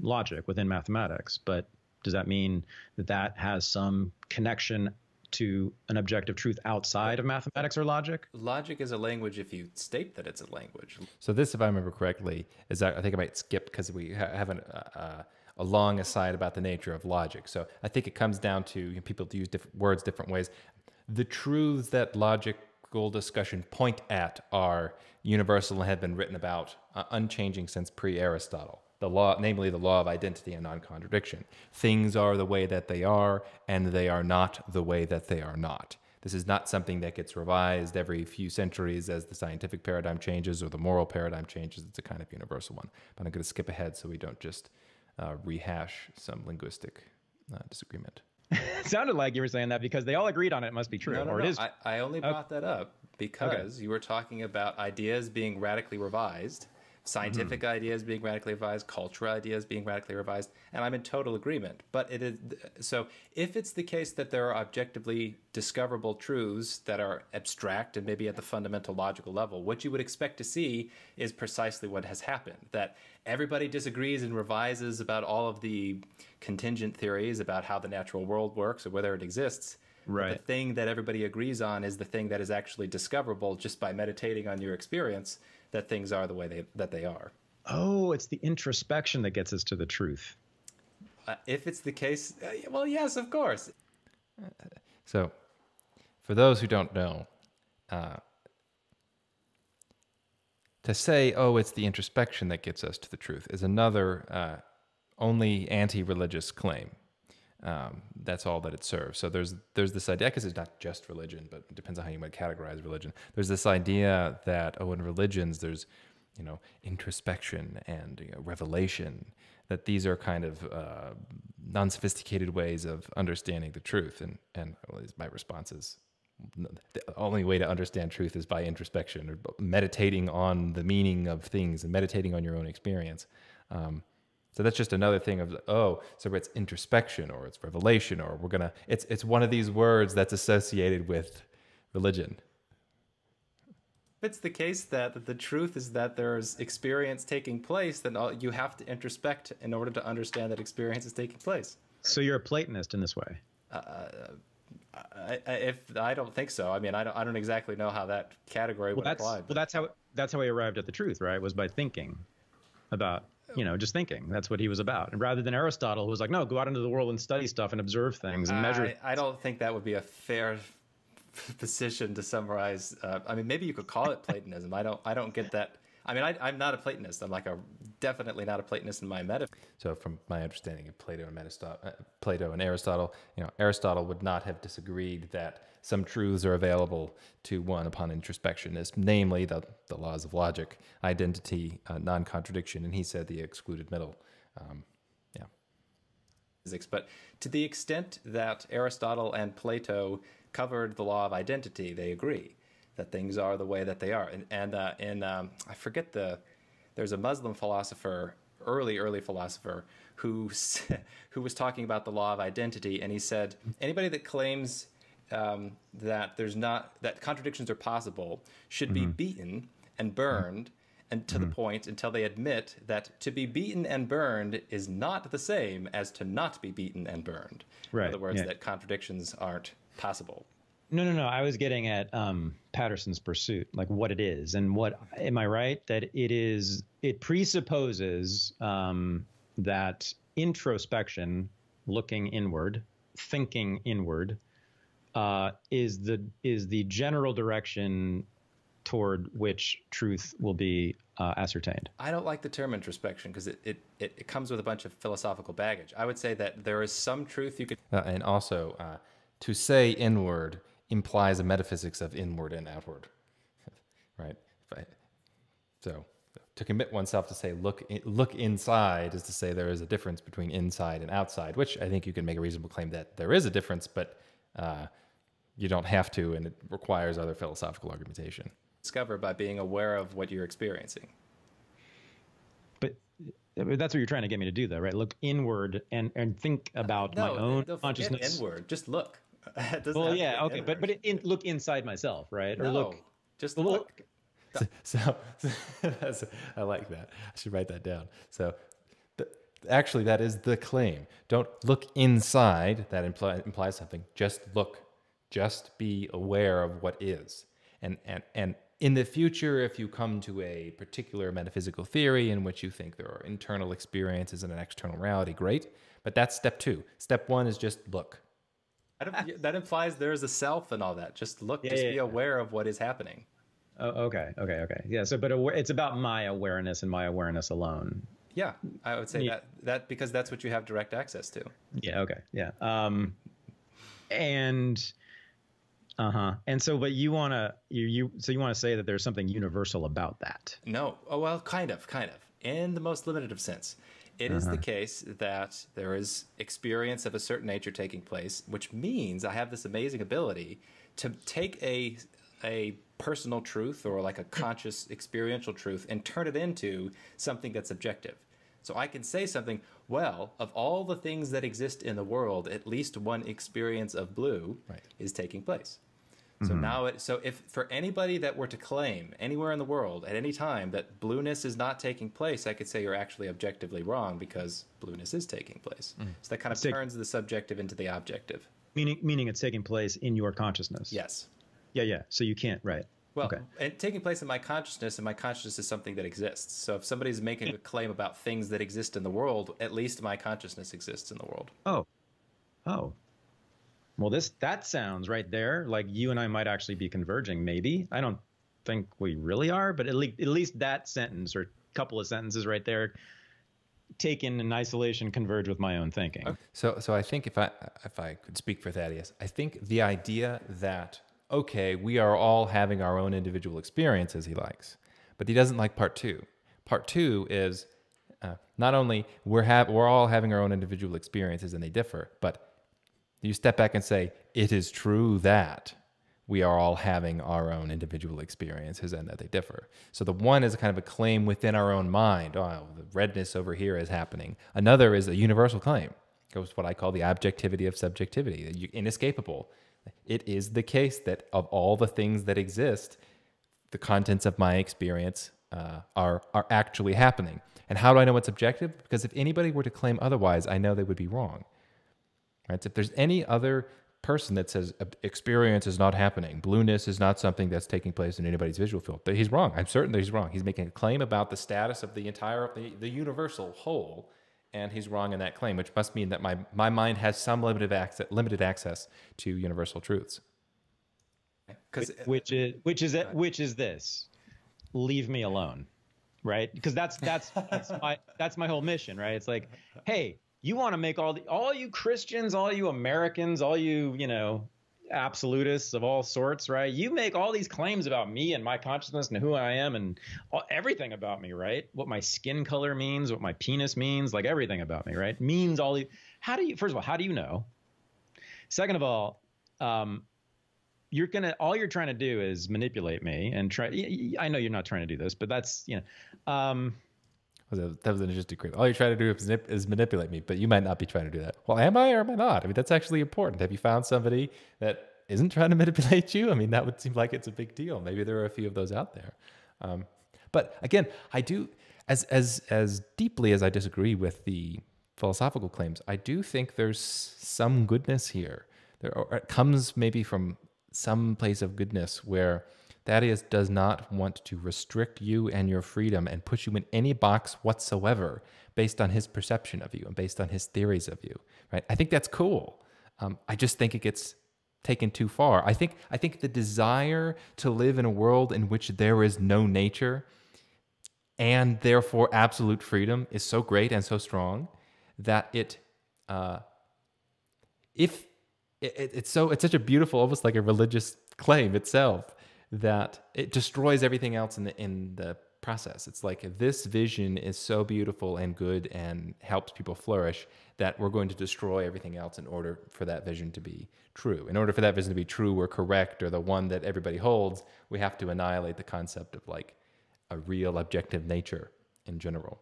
logic, within mathematics. But does that mean that that has some connection to an objective truth outside of mathematics or logic? Logic is a language if you state that it's a language. So this, if I remember correctly, is that I think I might skip because we ha- have an, uh, a long aside about the nature of logic. So I think it comes down to you know, people to use different words different ways. The truths that logical discussion point at are universal and have been written about, uh, unchanging since pre-Aristotle the law, namely the law of identity and non-contradiction. Things are the way that they are, and they are not the way that they are not. This is not something that gets revised every few centuries as the scientific paradigm changes or the moral paradigm changes. It's a kind of universal one. But I'm going to skip ahead so we don't just uh, rehash some linguistic uh, disagreement. sounded like you were saying that because they all agreed on it. it must be true, no, no, or no. it is. I, I only brought that up because okay. you were talking about ideas being radically revised scientific mm-hmm. ideas being radically revised, cultural ideas being radically revised, and I'm in total agreement. But it is so if it's the case that there are objectively discoverable truths that are abstract and maybe at the fundamental logical level, what you would expect to see is precisely what has happened. That everybody disagrees and revises about all of the contingent theories about how the natural world works or whether it exists. Right. the thing that everybody agrees on is the thing that is actually discoverable just by meditating on your experience that things are the way they that they are. Oh, it's the introspection that gets us to the truth. Uh, if it's the case, uh, well, yes, of course. So, for those who don't know, uh, to say, "Oh, it's the introspection that gets us to the truth," is another uh, only anti-religious claim. Um, that's all that it serves. So there's there's this idea because it's not just religion, but it depends on how you might categorize religion. There's this idea that oh, in religions there's you know introspection and you know, revelation. That these are kind of uh, non-sophisticated ways of understanding the truth, and and my response is the only way to understand truth is by introspection or meditating on the meaning of things and meditating on your own experience. Um, so that's just another thing of oh, so it's introspection or it's revelation or we're gonna it's it's one of these words that's associated with religion. If it's the case that the truth is that there's experience taking place, then you have to introspect in order to understand that experience is taking place. So you're a Platonist in this way. Uh, I, I, if I don't think so, I mean, I don't, I don't exactly know how that category well, would apply. But. Well, that's how that's how he arrived at the truth, right? Was by thinking about you know, just thinking. That's what he was about. And rather than Aristotle, who was like, no, go out into the world and study stuff and observe things and measure. I, I don't think that would be a fair position to summarize. Uh, I mean, maybe you could call it Platonism. I don't. I don't get that. I mean, I, am not a Platonist. I'm like a definitely not a Platonist in my metaphor. So, from my understanding of Plato and Aristotle, uh, Plato and Aristotle, you know, Aristotle would not have disagreed that some truths are available to one upon introspection, as namely the the laws of logic, identity, uh, non-contradiction, and he said the excluded middle. Um, yeah. Physics, but to the extent that Aristotle and Plato covered the law of identity, they agree that things are the way that they are. And, and uh, in, um, I forget the, there's a Muslim philosopher, early, early philosopher, who, who was talking about the law of identity. And he said, anybody that claims um, that there's not, that contradictions are possible should mm-hmm. be beaten and burned and to mm-hmm. the point until they admit that to be beaten and burned is not the same as to not be beaten and burned. Right. In other words, yeah. that contradictions aren't possible. No, no, no. I was getting at um, Patterson's pursuit, like what it is, and what am I right that it is? It presupposes um, that introspection, looking inward, thinking inward, uh, is the is the general direction toward which truth will be uh, ascertained. I don't like the term introspection because it, it, it, it, comes with a bunch of philosophical baggage. I would say that there is some truth you could. Uh, and also, uh, to say inward implies a metaphysics of inward and outward, right? I, so to commit oneself to say look look inside is to say there is a difference between inside and outside, which I think you can make a reasonable claim that there is a difference, but uh, you don't have to, and it requires other philosophical argumentation. Discover by being aware of what you're experiencing. But that's what you're trying to get me to do, though, right? Look inward and and think about no, my own consciousness. Inward, just look. well, yeah, okay, but but in, look inside myself, right? Or no, look, just look. So, so I like that. I should write that down. So, the, actually, that is the claim. Don't look inside. That imply, implies something. Just look. Just be aware of what is. And and and in the future, if you come to a particular metaphysical theory in which you think there are internal experiences and an external reality, great. But that's step two. Step one is just look that implies there is a self and all that. Just look, yeah, just yeah, be aware of what is happening. Oh, okay, okay, okay. Yeah. So, but it's about my awareness and my awareness alone. Yeah, I would say that that because that's what you have direct access to. Yeah. Okay. Yeah. Um, and uh huh. And so, but you want to you you so you want to say that there's something universal about that? No. Oh well, kind of, kind of, in the most limited of sense. It uh-huh. is the uh-huh. case that there is experience of a certain nature taking place, which means I have this amazing ability to take a a personal truth or like a conscious experiential truth and turn it into something that's objective. So I can say something, well, of all the things that exist in the world, at least one experience of blue right. is taking place. So mm-hmm. now, it, so if for anybody that were to claim anywhere in the world at any time that blueness is not taking place, I could say you're actually objectively wrong because blueness is taking place. Mm-hmm. So that kind of it's turns take, the subjective into the objective. Meaning, meaning it's taking place in your consciousness. Yes. Yeah, yeah. So you can't, right? Well, okay. and taking place in my consciousness, and my consciousness is something that exists. So if somebody's making a claim about things that exist in the world, at least my consciousness exists in the world. Oh, oh, well, this that sounds right there like you and I might actually be converging. Maybe I don't think we really are, but at least at least that sentence or couple of sentences right there taken in isolation converge with my own thinking. So so I think if I if I could speak for Thaddeus, I think the idea that okay, we are all having our own individual experiences he likes, but he doesn't like part 2. Part 2 is uh, not only we're have we're all having our own individual experiences and they differ, but you step back and say, it is true that we are all having our own individual experiences and that they differ. So the one is a kind of a claim within our own mind. Oh, the redness over here is happening. Another is a universal claim. It goes what I call the objectivity of subjectivity, inescapable. It is the case that of all the things that exist, the contents of my experience uh, are are actually happening. And how do I know it's objective? Because if anybody were to claim otherwise, I know they would be wrong. Right? So if there's any other person that says uh, experience is not happening, blueness is not something that's taking place in anybody's visual field, but he's wrong. I'm certain that he's wrong. He's making a claim about the status of the entire the, the universal whole, and he's wrong in that claim, which must mean that my my mind has some limited access limited access to universal truths. Because which is which is it which is this leave me alone right because that's that's that's my that's my whole mission right it's like hey you want to make all the all you christians all you americans all you you know absolutists of all sorts right you make all these claims about me and my consciousness and who i am and all, everything about me right what my skin color means what my penis means like everything about me right means all the how do you first of all how do you know second of all um, you're gonna all you're trying to do is manipulate me and try. I know you're not trying to do this, but that's you know. Um, that was an interesting quote. All you're trying to do is, is, manipulate me, but you might not be trying to do that. Well, am I or am I not? I mean, that's actually important. Have you found somebody that isn't trying to manipulate you? I mean, that would seem like it's a big deal. Maybe there are a few of those out there. Um, but again, I do as as as deeply as I disagree with the philosophical claims, I do think there's some goodness here. There are, it comes maybe from some place of goodness where Thaddeus does not want to restrict you and your freedom and put you in any box whatsoever based on his perception of you and based on his theories of you. Right? I think that's cool. Um, I just think it gets taken too far. I think I think the desire to live in a world in which there is no nature and therefore absolute freedom is so great and so strong that it, uh, if it, it's so it's such a beautiful, almost like a religious claim itself that it destroys everything else in the in the process. It's like this vision is so beautiful and good and helps people flourish that we're going to destroy everything else in order for that vision to be true. In order for that vision to be true or correct or the one that everybody holds, we have to annihilate the concept of like a real objective nature in general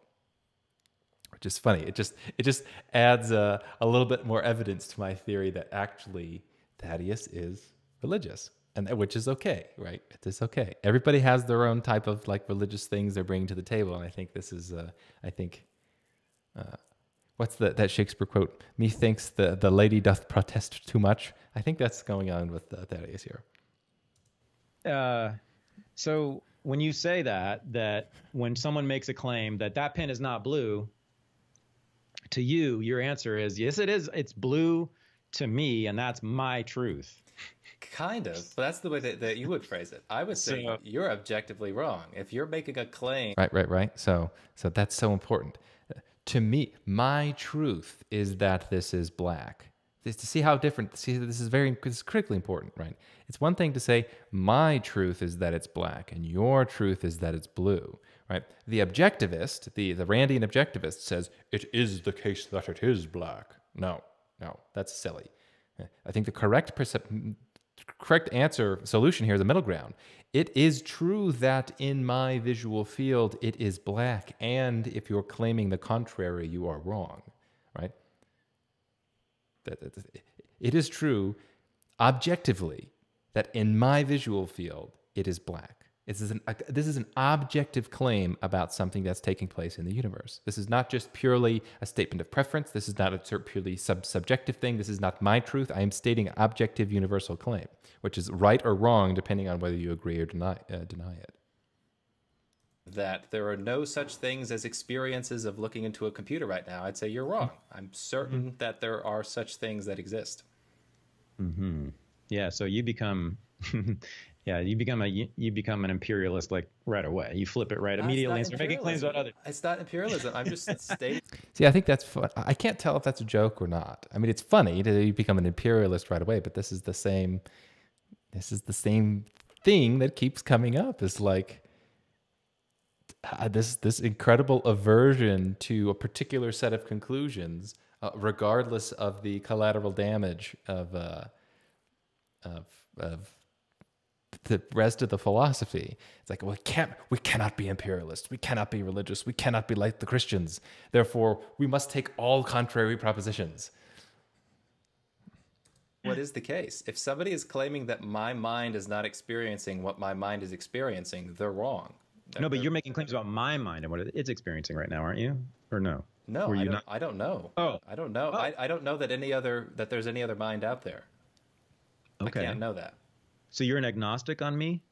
which is funny. It just it just adds a, a little bit more evidence to my theory that actually Thaddeus is religious, and which is okay, right? It is okay. Everybody has their own type of like religious things they're bringing to the table, and I think this is uh, I think. Uh, what's the, that Shakespeare quote? Methinks the, the lady doth protest too much. I think that's going on with uh, Thaddeus here. Uh, so when you say that, that when someone makes a claim that that pen is not blue, to you, your answer is yes, it is. It's blue to me, and that's my truth. Kind of. But that's the way that, that you would phrase it. I would say so, you're objectively wrong. If you're making a claim. Right, right, right. So, so that's so important. To me, my truth is that this is black. To see how different. See, this is very. This is critically important, right? It's one thing to say my truth is that it's black, and your truth is that it's blue right? The objectivist, the, the Randian objectivist says, it is the case that it is black. No, no, that's silly. I think the correct percep- correct answer solution here is a middle ground. It is true that in my visual field it is black, and if you're claiming the contrary, you are wrong, right? That it is true objectively that in my visual field it is black. This is, an, this is an objective claim about something that's taking place in the universe. This is not just purely a statement of preference. This is not a purely sub subjective thing. This is not my truth. I am stating an objective universal claim, which is right or wrong depending on whether you agree or deny, uh, deny it. That there are no such things as experiences of looking into a computer right now. I'd say you're wrong. I'm certain mm-hmm. that there are such things that exist. Mm-hmm. Yeah. So you become yeah, you become a you become an imperialist like right away. You flip it right that's immediately and start making claims about others. It's not imperialism. I'm just stating. See, I think that's fun. I can't tell if that's a joke or not. I mean, it's funny to you become an imperialist right away, but this is the same. This is the same thing that keeps coming up. Is like uh, this this incredible aversion to a particular set of conclusions, uh, regardless of the collateral damage of uh, of of the rest of the philosophy. It's like, well, we can't, we cannot be imperialist. We cannot be religious. We cannot be like the Christians. Therefore, we must take all contrary propositions. What is the case? If somebody is claiming that my mind is not experiencing what my mind is experiencing, they're wrong. They're, no, but you're making claims about my mind and what it's experiencing right now, aren't you? Or no? No, I don't, not? I don't know. Oh, I don't know. Oh. I, I don't know that any other that there's any other mind out there. Okay. I can't know that. So you're an agnostic on me?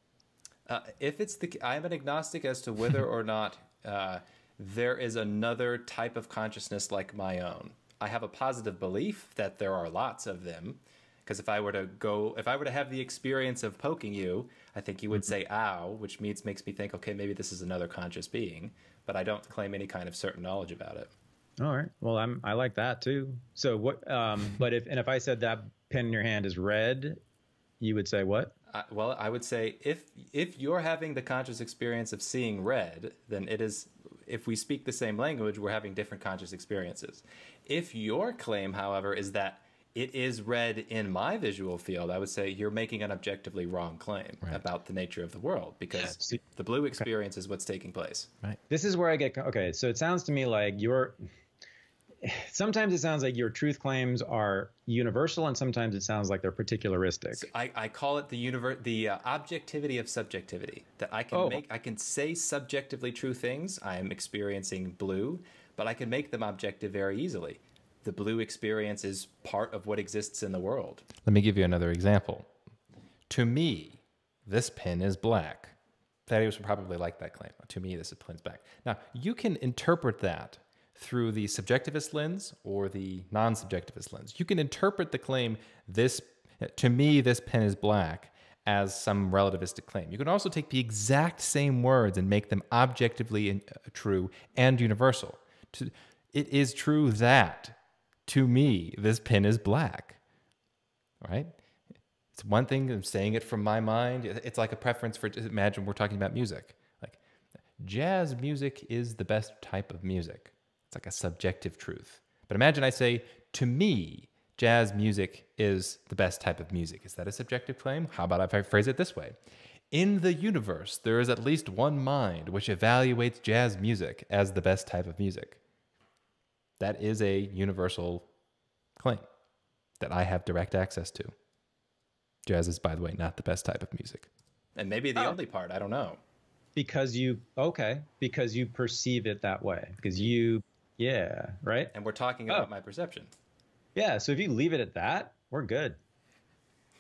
Uh, if it's the, I'm an agnostic as to whether or not uh, there is another type of consciousness like my own. I have a positive belief that there are lots of them, Because if I were to go, if I were to have the experience of poking you, I think you would say "ow," which means makes me think, okay, maybe this is another conscious being. But I don't claim any kind of certain knowledge about it. All right. Well, I'm I like that too. So what? Um, but if and if I said that pen in your hand is red, you would say what? Uh, well, I would say if if you're having the conscious experience of seeing red, then it is. If we speak the same language, we're having different conscious experiences. If your claim, however, is that it is red in my visual field, I would say you're making an objectively wrong claim Right. about the nature of the world because See- the blue experience is what's taking place. Right. This is where I get okay. So it sounds to me like your. Sometimes it sounds like your truth claims are universal, and sometimes it sounds like they're particularistic. I, I call it the univer- the uh, objectivity of subjectivity. That I can Oh. make, I can say subjectively true things. I am experiencing blue, but I can make them objective very easily. The blue experience is part of what exists in the world. Let me give you another example. To me, this pen is black. Thaddeus would probably like that claim. To me, this is pen's black. Now, you can interpret that through the subjectivist lens or the non-subjectivist lens. You can interpret the claim this to me this pen is black as some relativistic claim. You can also take the exact same words and make them objectively in- uh, true and universal. To, it is true that to me this pen is black right? It's one thing I'm saying it from my mind. It's like a preference for imagine we're talking about music. Like jazz music is the best type of music. It's like a subjective truth. But imagine I say to me jazz music is the best type of music. Is that a subjective claim? How about if I phrase it this way? In the universe, there is at least one mind which evaluates jazz music as the best type of music. That is a universal claim that I have direct access to. Jazz is, by the way, not the best type of music. And maybe the Oh. only part, I don't know. because you okay because you perceive it that way because you yeah right And we're talking Oh. about my perception. yeah so if you leave it at that we're good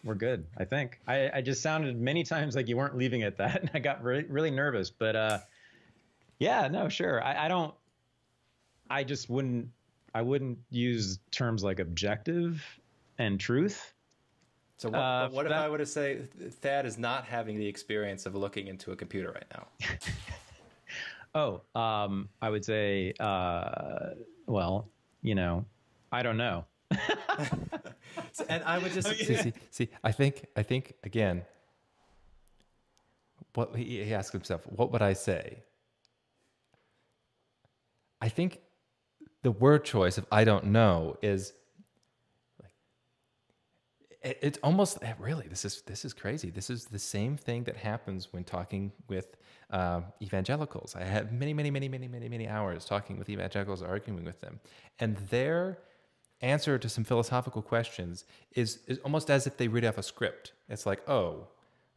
we're good i think i, I just sounded many times like you weren't leaving it at that and i got really, really nervous but uh yeah no sure I, I don't i just wouldn't i wouldn't use terms like objective and truth So what, Uh, what if that- I were to say Thad is not having the experience of looking into a computer right now? oh um i would say uh well you know i don't know and I would just See, see, see, I think, I think again, what he, he asked himself, what would I say? I think the word choice of I don't know is like it, it's almost eh, really this is this is crazy. This is the same thing that happens when talking with um, evangelicals. I had many, many, many, many, many, many hours talking with evangelicals, arguing with them, and their answer to some philosophical questions is is almost as if they read off a script. It's like, oh,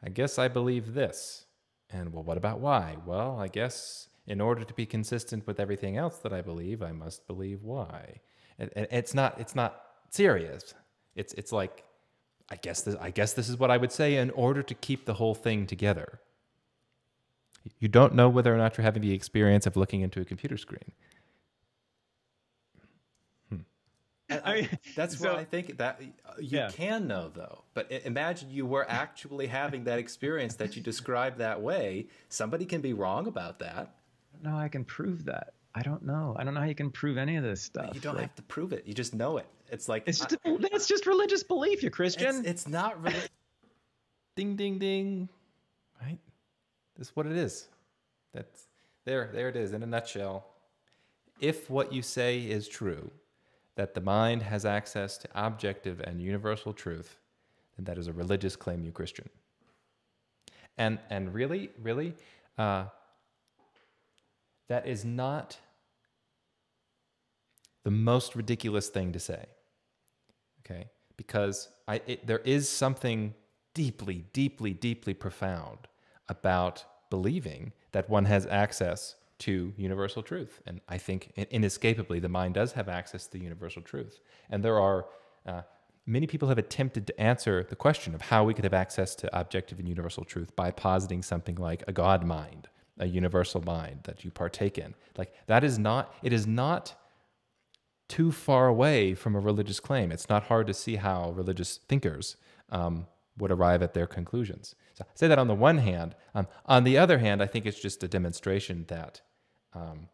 I guess I believe this, and well, what about why? Well, I guess in order to be consistent with everything else that I believe, I must believe why. And, and it's not it's not serious. It's it's like I guess this I guess this is what I would say in order to keep the whole thing together. You don't know whether or not you're having the experience of looking into a computer screen. And I mean, that's so- what I think that uh, you Yeah. can know though. But imagine you were actually having that experience that you described that way. Somebody can be wrong about that. no i can prove that i don't know i don't know how you can prove any of this stuff You don't Like, have to prove it. You just know it. It's like it's I- that's just religious belief you it's, christian it's not really. ding ding ding. Right? That's what it is. That's there there it is in a nutshell. If what you say is true that the mind has access to objective and universal truth then that is a religious claim you christian. And and really really uh, that is not the most ridiculous thing to say okay? Because I, it, there is something deeply deeply deeply profound about believing that one has access to universal truth. And i think inescapably the mind does have access to universal truth. And there are uh, many people have attempted to answer the question of how we could have access to objective and universal truth by positing something like a god mind a universal mind that you partake in. Like that is not it is not too far away from a religious claim. It's not hard to see how religious thinkers um, would arrive at their conclusions. So I say that on the one hand. Um, on the other hand, I think it's just a demonstration that um,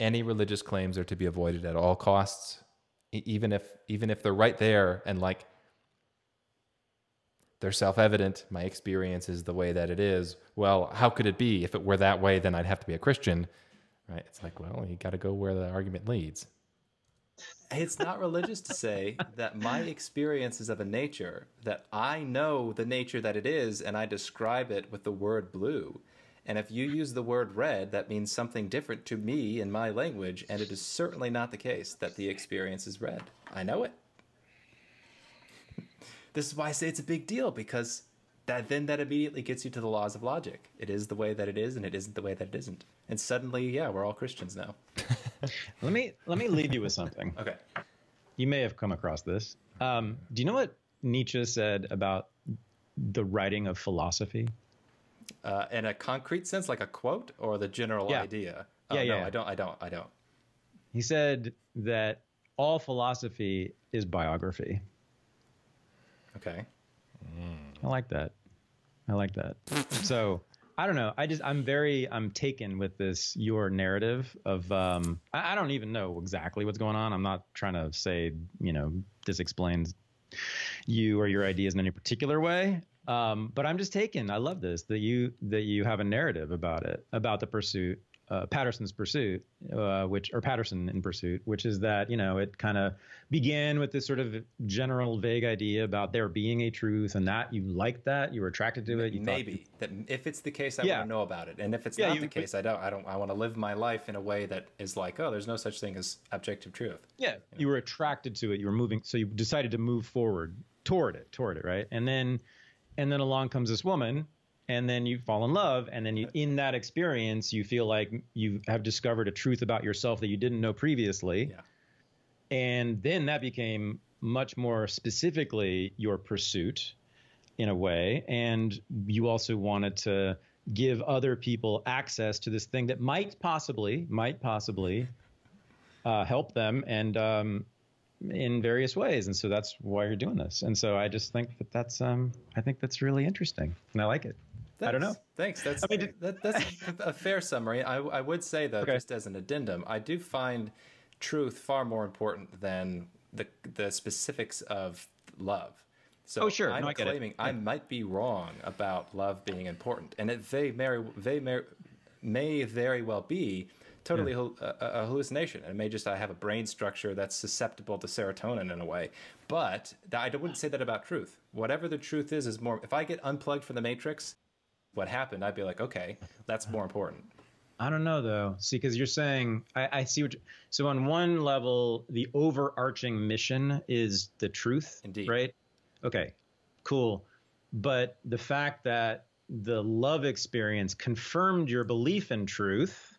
any religious claims are to be avoided at all costs, even if even if they're right there and like they're self-evident. My experience is the way that it is. Well, how could it be? If it were that way, then I'd have to be a Christian, right? It's like, well, you got to go where the argument leads. It's not religious to say that my experience is of a nature that I know the nature that it is, and I describe it with the word blue. And if you use the word red, that means something different to me in my language, and it is certainly not the case that the experience is red. I know it. this is why I say it's a big deal because that then that immediately gets you to the laws of logic. It is the way that it is, and it isn't the way that it isn't. And suddenly, yeah, we're all Christians now. Let me let me leave you with something. Okay. You may have come across this. Um, do you know what Nietzsche said about the writing of philosophy? Uh, in a concrete sense, like a quote, or the general Yeah. idea. Oh, Yeah, yeah, no, yeah. I don't. I don't. I don't. He said that all philosophy is biography. Okay. I like that. I like that. so I don't know. I just I'm very I'm taken with this your narrative of um I, I don't even know exactly what's going on. I'm not trying to say, you know, this explains you or your ideas in any particular way. Um, but I'm just taken. I love this that you that you have a narrative about it, about the pursuit, uh, Patterson's pursuit, uh, which or Patterson in pursuit, which is that you know it kind of began with this sort of general vague idea about there being a truth, and that you liked that, you were attracted to it. You Maybe that if it's the case, I Yeah. want to know about it, and if it's Yeah, not you- the case, I don't. I don't. I want to live my life in a way that is like, oh, there's no such thing as objective truth. Yeah, you were attracted to it. You were moving, so you decided to move forward toward it, toward it, right? And then, and then along comes this woman, and then you fall in love, and then you, in that experience, you feel like you have discovered a truth about yourself that you didn't know previously, Yeah. and then that became much more specifically your pursuit, in a way, and you also wanted to give other people access to this thing that might possibly, might possibly uh, help them and um, in various ways. And so that's why you're doing this. And so I just think that that's um, I think that's really interesting, and I like it. I don't know. Thanks. That's I mean, did- that, that's a fair summary. I, I would say though, Okay. just as an addendum, I do find truth far more important than the the specifics of love. So Oh, sure. I'm No, I claiming I might be wrong about love being important, and it they may they may, may very well be totally hal- a, a hallucination. And it may just I have a brain structure that's susceptible to serotonin in a way. But I wouldn't say that about truth. Whatever the truth is is more. If I get unplugged from the matrix, what happened? I'd be like, okay, that's more important. I don't know though. See, because you're saying I, I see what. You, so on one level, the overarching mission is the truth. Indeed. Right. Okay. Cool. But the fact that the love experience confirmed your belief in truth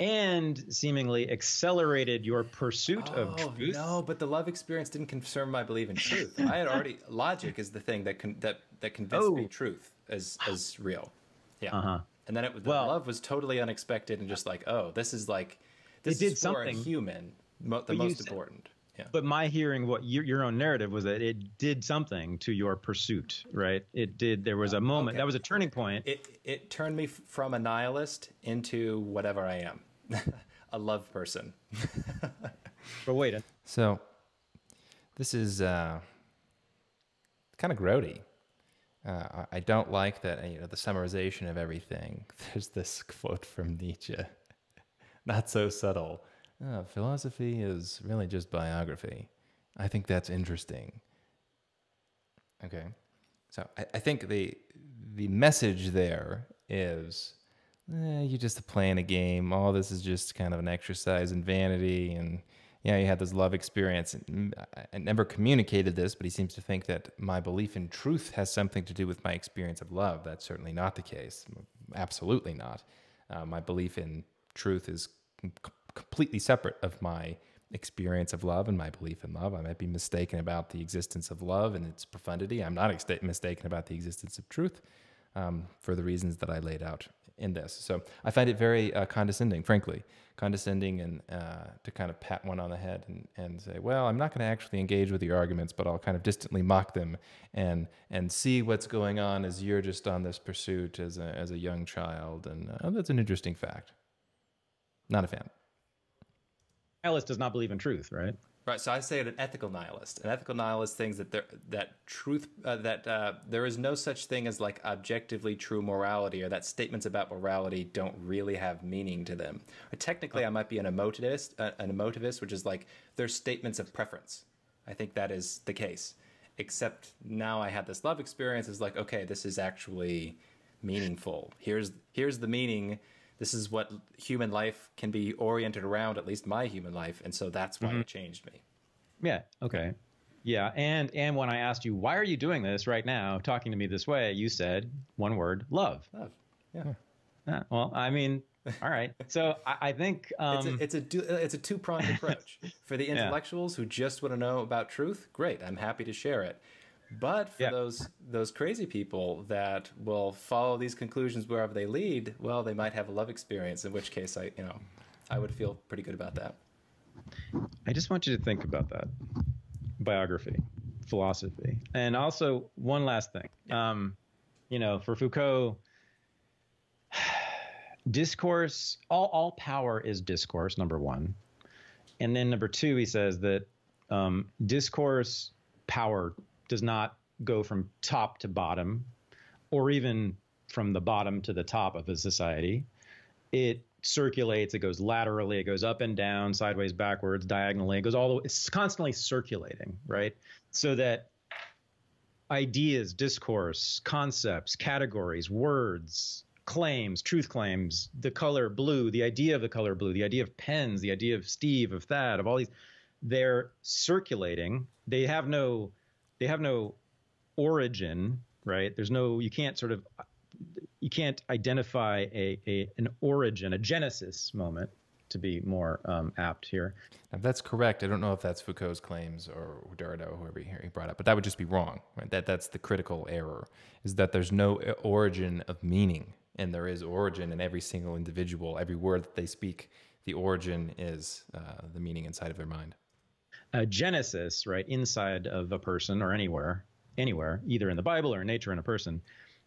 and seemingly accelerated your pursuit of truth. Oh, no, but the love experience didn't confirm my belief in truth. I had already logic is the thing that con- that that convinced me Oh. truth as as real. Yeah. Uh-huh. And then it the Well- love was totally unexpected and just like, oh, this is like this did is for a something. human, mo- the most important. Yeah. But my hearing what your, your own narrative was that it did something to your pursuit, right? It did. There was a moment okay. that was a turning point. It it turned me from a nihilist into whatever I am, a love person. But wait, So this is uh, kind of grody. Uh, I I don't like that you know the summarization of everything. There's this quote from Nietzsche, not so subtle. "Oh, philosophy is really just biography. I think that's interesting. Okay, so I, I think the the message there is eh, you're just playing a game. All this is just kind of an exercise in vanity, and yeah, you had this love experience. And I, never communicated this, but he seems to think that my belief in truth has something to do with my experience of love. That's certainly not the case. Absolutely not. Uh, my belief in truth is completely separate of my experience of love and my belief in love. I might be mistaken about the existence of love and its profundity. I'm not ex- mistaken about the existence of truth um, for the reasons that I laid out in this. So I find it very uh, condescending, frankly, condescending, and uh, to kind of pat one on the head and, and say, "Well, I'm not going to actually engage with your arguments, but I'll kind of distantly mock them and and see what's going on as you're just on this pursuit as a as a young child." And uh, that's an interesting fact. Not a fan. Alice does not believe in truth, right? Right. So I say an ethical nihilist. An ethical nihilist thinks that there that truth uh, that uh, there is no such thing as like objectively true morality, or that statements about morality don't really have meaning to them. Or technically, I might be an emotivist, uh, an emotivist, which is like they're statements of preference. I think that is the case. Except now I had this love experience. Is like okay, this is actually meaningful. Here's here's the meaning this is what human life can be oriented around at least my human life and so that's why mm-hmm. it changed me. Yeah okay. Yeah and and when i asked you why are you doing this right now talking to me this way? you said one word love. Love yeah, yeah well i mean all right. So i, I think um, it's a it's a, it's a two-pronged approach. For the intellectuals yeah. who just want to know about truth great i'm happy to share it but for yeah. those those crazy people that will follow these conclusions wherever they lead, well, they might have a love experience. In which case, I you know, I would feel pretty good about that. I just want you to think about that biography, philosophy, and also one last thing. Yeah. Um, you know, for Foucault, discourse, all all power is discourse. Number one, and then number two, he says that um, discourse power does not go from top to bottom or even from the bottom to the top of a society. It circulates, it goes laterally, it goes up and down, sideways, backwards, diagonally, it goes all the way, it's constantly circulating, right? So that ideas, discourse, concepts, categories, words, claims, truth claims, the color blue, the idea of the color blue, the idea of pens, the idea of Steve, of Thad, of all these, they're circulating. They have no they have no origin, right? There's no you can't sort of you can't identify a, a an origin, a genesis moment to be more um, apt here. Now, that's correct. I don't know if that's Foucault's claims or Derrida, whoever he brought up, but that would just be wrong. Right? That that's the critical error is that there's no origin of meaning, and there is origin in every single individual. Every word that they speak, the origin is uh, the meaning inside of their mind a genesis, right, inside of a person or anywhere, anywhere, either in the Bible or in nature in a person,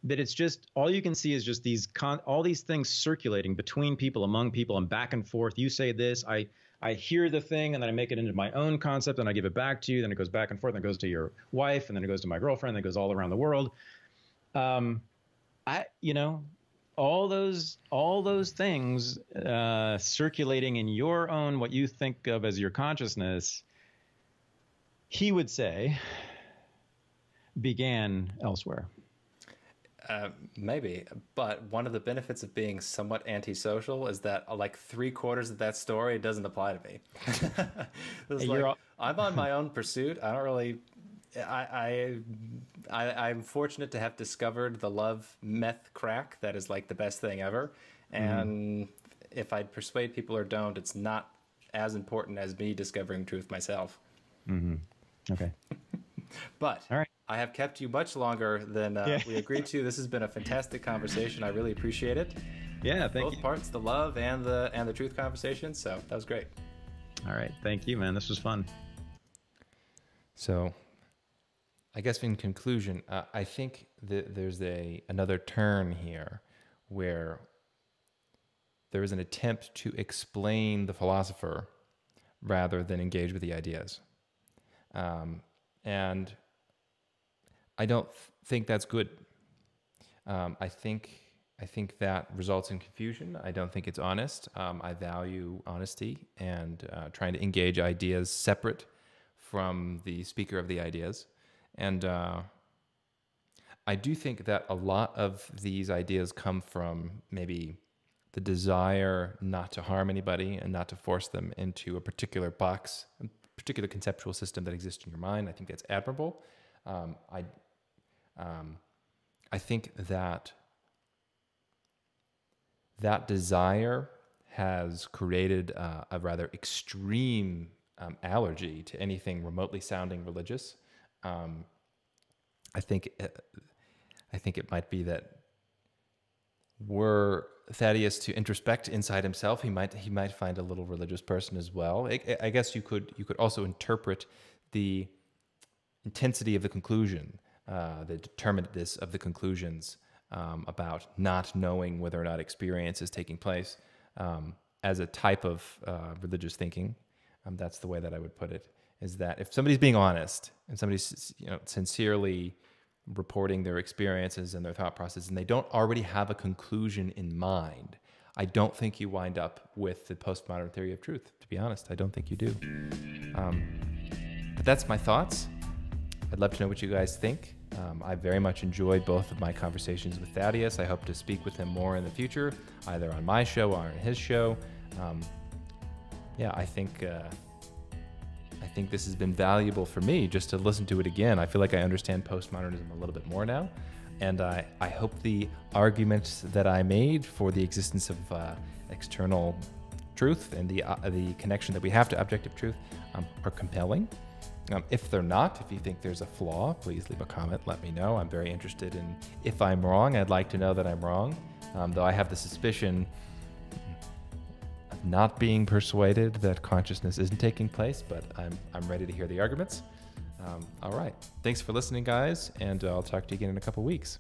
that it's just all you can see is just these con- all these things circulating between people, among people, and back and forth. You say this, I I hear the thing, and then I make it into my own concept, and I give it back to you. Then it goes back and forth, and it goes to your wife, and then it goes to my girlfriend, and it goes all around the world. Um, I, you know, all those all those things uh, circulating in your own what you think of as your consciousness he would say, began elsewhere. Uh, maybe, but one of the benefits of being somewhat antisocial is that uh, like three quarters of that story doesn't apply to me. like, all... I'm on my own pursuit. I don't really. I, I am fortunate to have discovered the love meth crack that is like the best thing ever, mm-hmm. and mm. if I persuade people or don't, it's not as important as me discovering truth myself. Mm-hmm. Okay. but all right. I have kept you much longer than uh, yeah. we agreed to. This has been a fantastic conversation. I really appreciate it. Yeah, thank Both you. parts, the love and the and the truth conversation. So that was great. All right, thank you, man. This was fun. So, I guess in conclusion, uh, I think that there's a another turn here where there is an attempt to explain the philosopher rather than engage with the ideas. Um, and I don't th- think that's good. Um, I think I think that results in confusion. I don't think it's honest. Um, I value honesty and uh, trying to engage ideas separate from the speaker of the ideas. And uh, I do think that a lot of these ideas come from maybe the desire not to harm anybody and not to force them into a particular box, particular conceptual system that exists in your mind. I think that's admirable. Um, I, um, I think that that desire has created uh, a rather extreme um, allergy to anything remotely sounding religious. Um, I think, uh, I think it might be that were Thaddeus to introspect inside himself, he might he might find a little religious person as well. I, I guess you could you could also interpret the intensity of the conclusion, uh, the determinateness of the conclusions um, about not knowing whether or not experience is taking place um, as a type of uh, religious thinking. Um, that's the way that I would put it. Is that if somebody's being honest and somebody's you know sincerely reporting their experiences and their thought process, and they don't already have a conclusion in mind, I don't think you wind up with the postmodern theory of truth. To be honest, I don't think you do. Um, but that's my thoughts. I'd love to know what you guys think. Um, I very much enjoyed both of my conversations with Thaddeus. I hope to speak with him more in the future, either on my show or on his show. Um, yeah, I think uh, I think this has been valuable for me just to listen to it again. I feel like I understand postmodernism a little bit more now, and I I hope the arguments that I made for the existence of uh, external truth and the uh, the connection that we have to objective truth um, are compelling. Um, if they're not, if you think there's a flaw, please leave a comment. Let me know. I'm very interested in if I'm wrong. I'd like to know that I'm wrong, um, though I have the suspicion not being persuaded that consciousness isn't taking place. But I'm I'm ready to hear the arguments. Um, all right. Thanks for listening, guys, and I'll talk to you again in a couple weeks.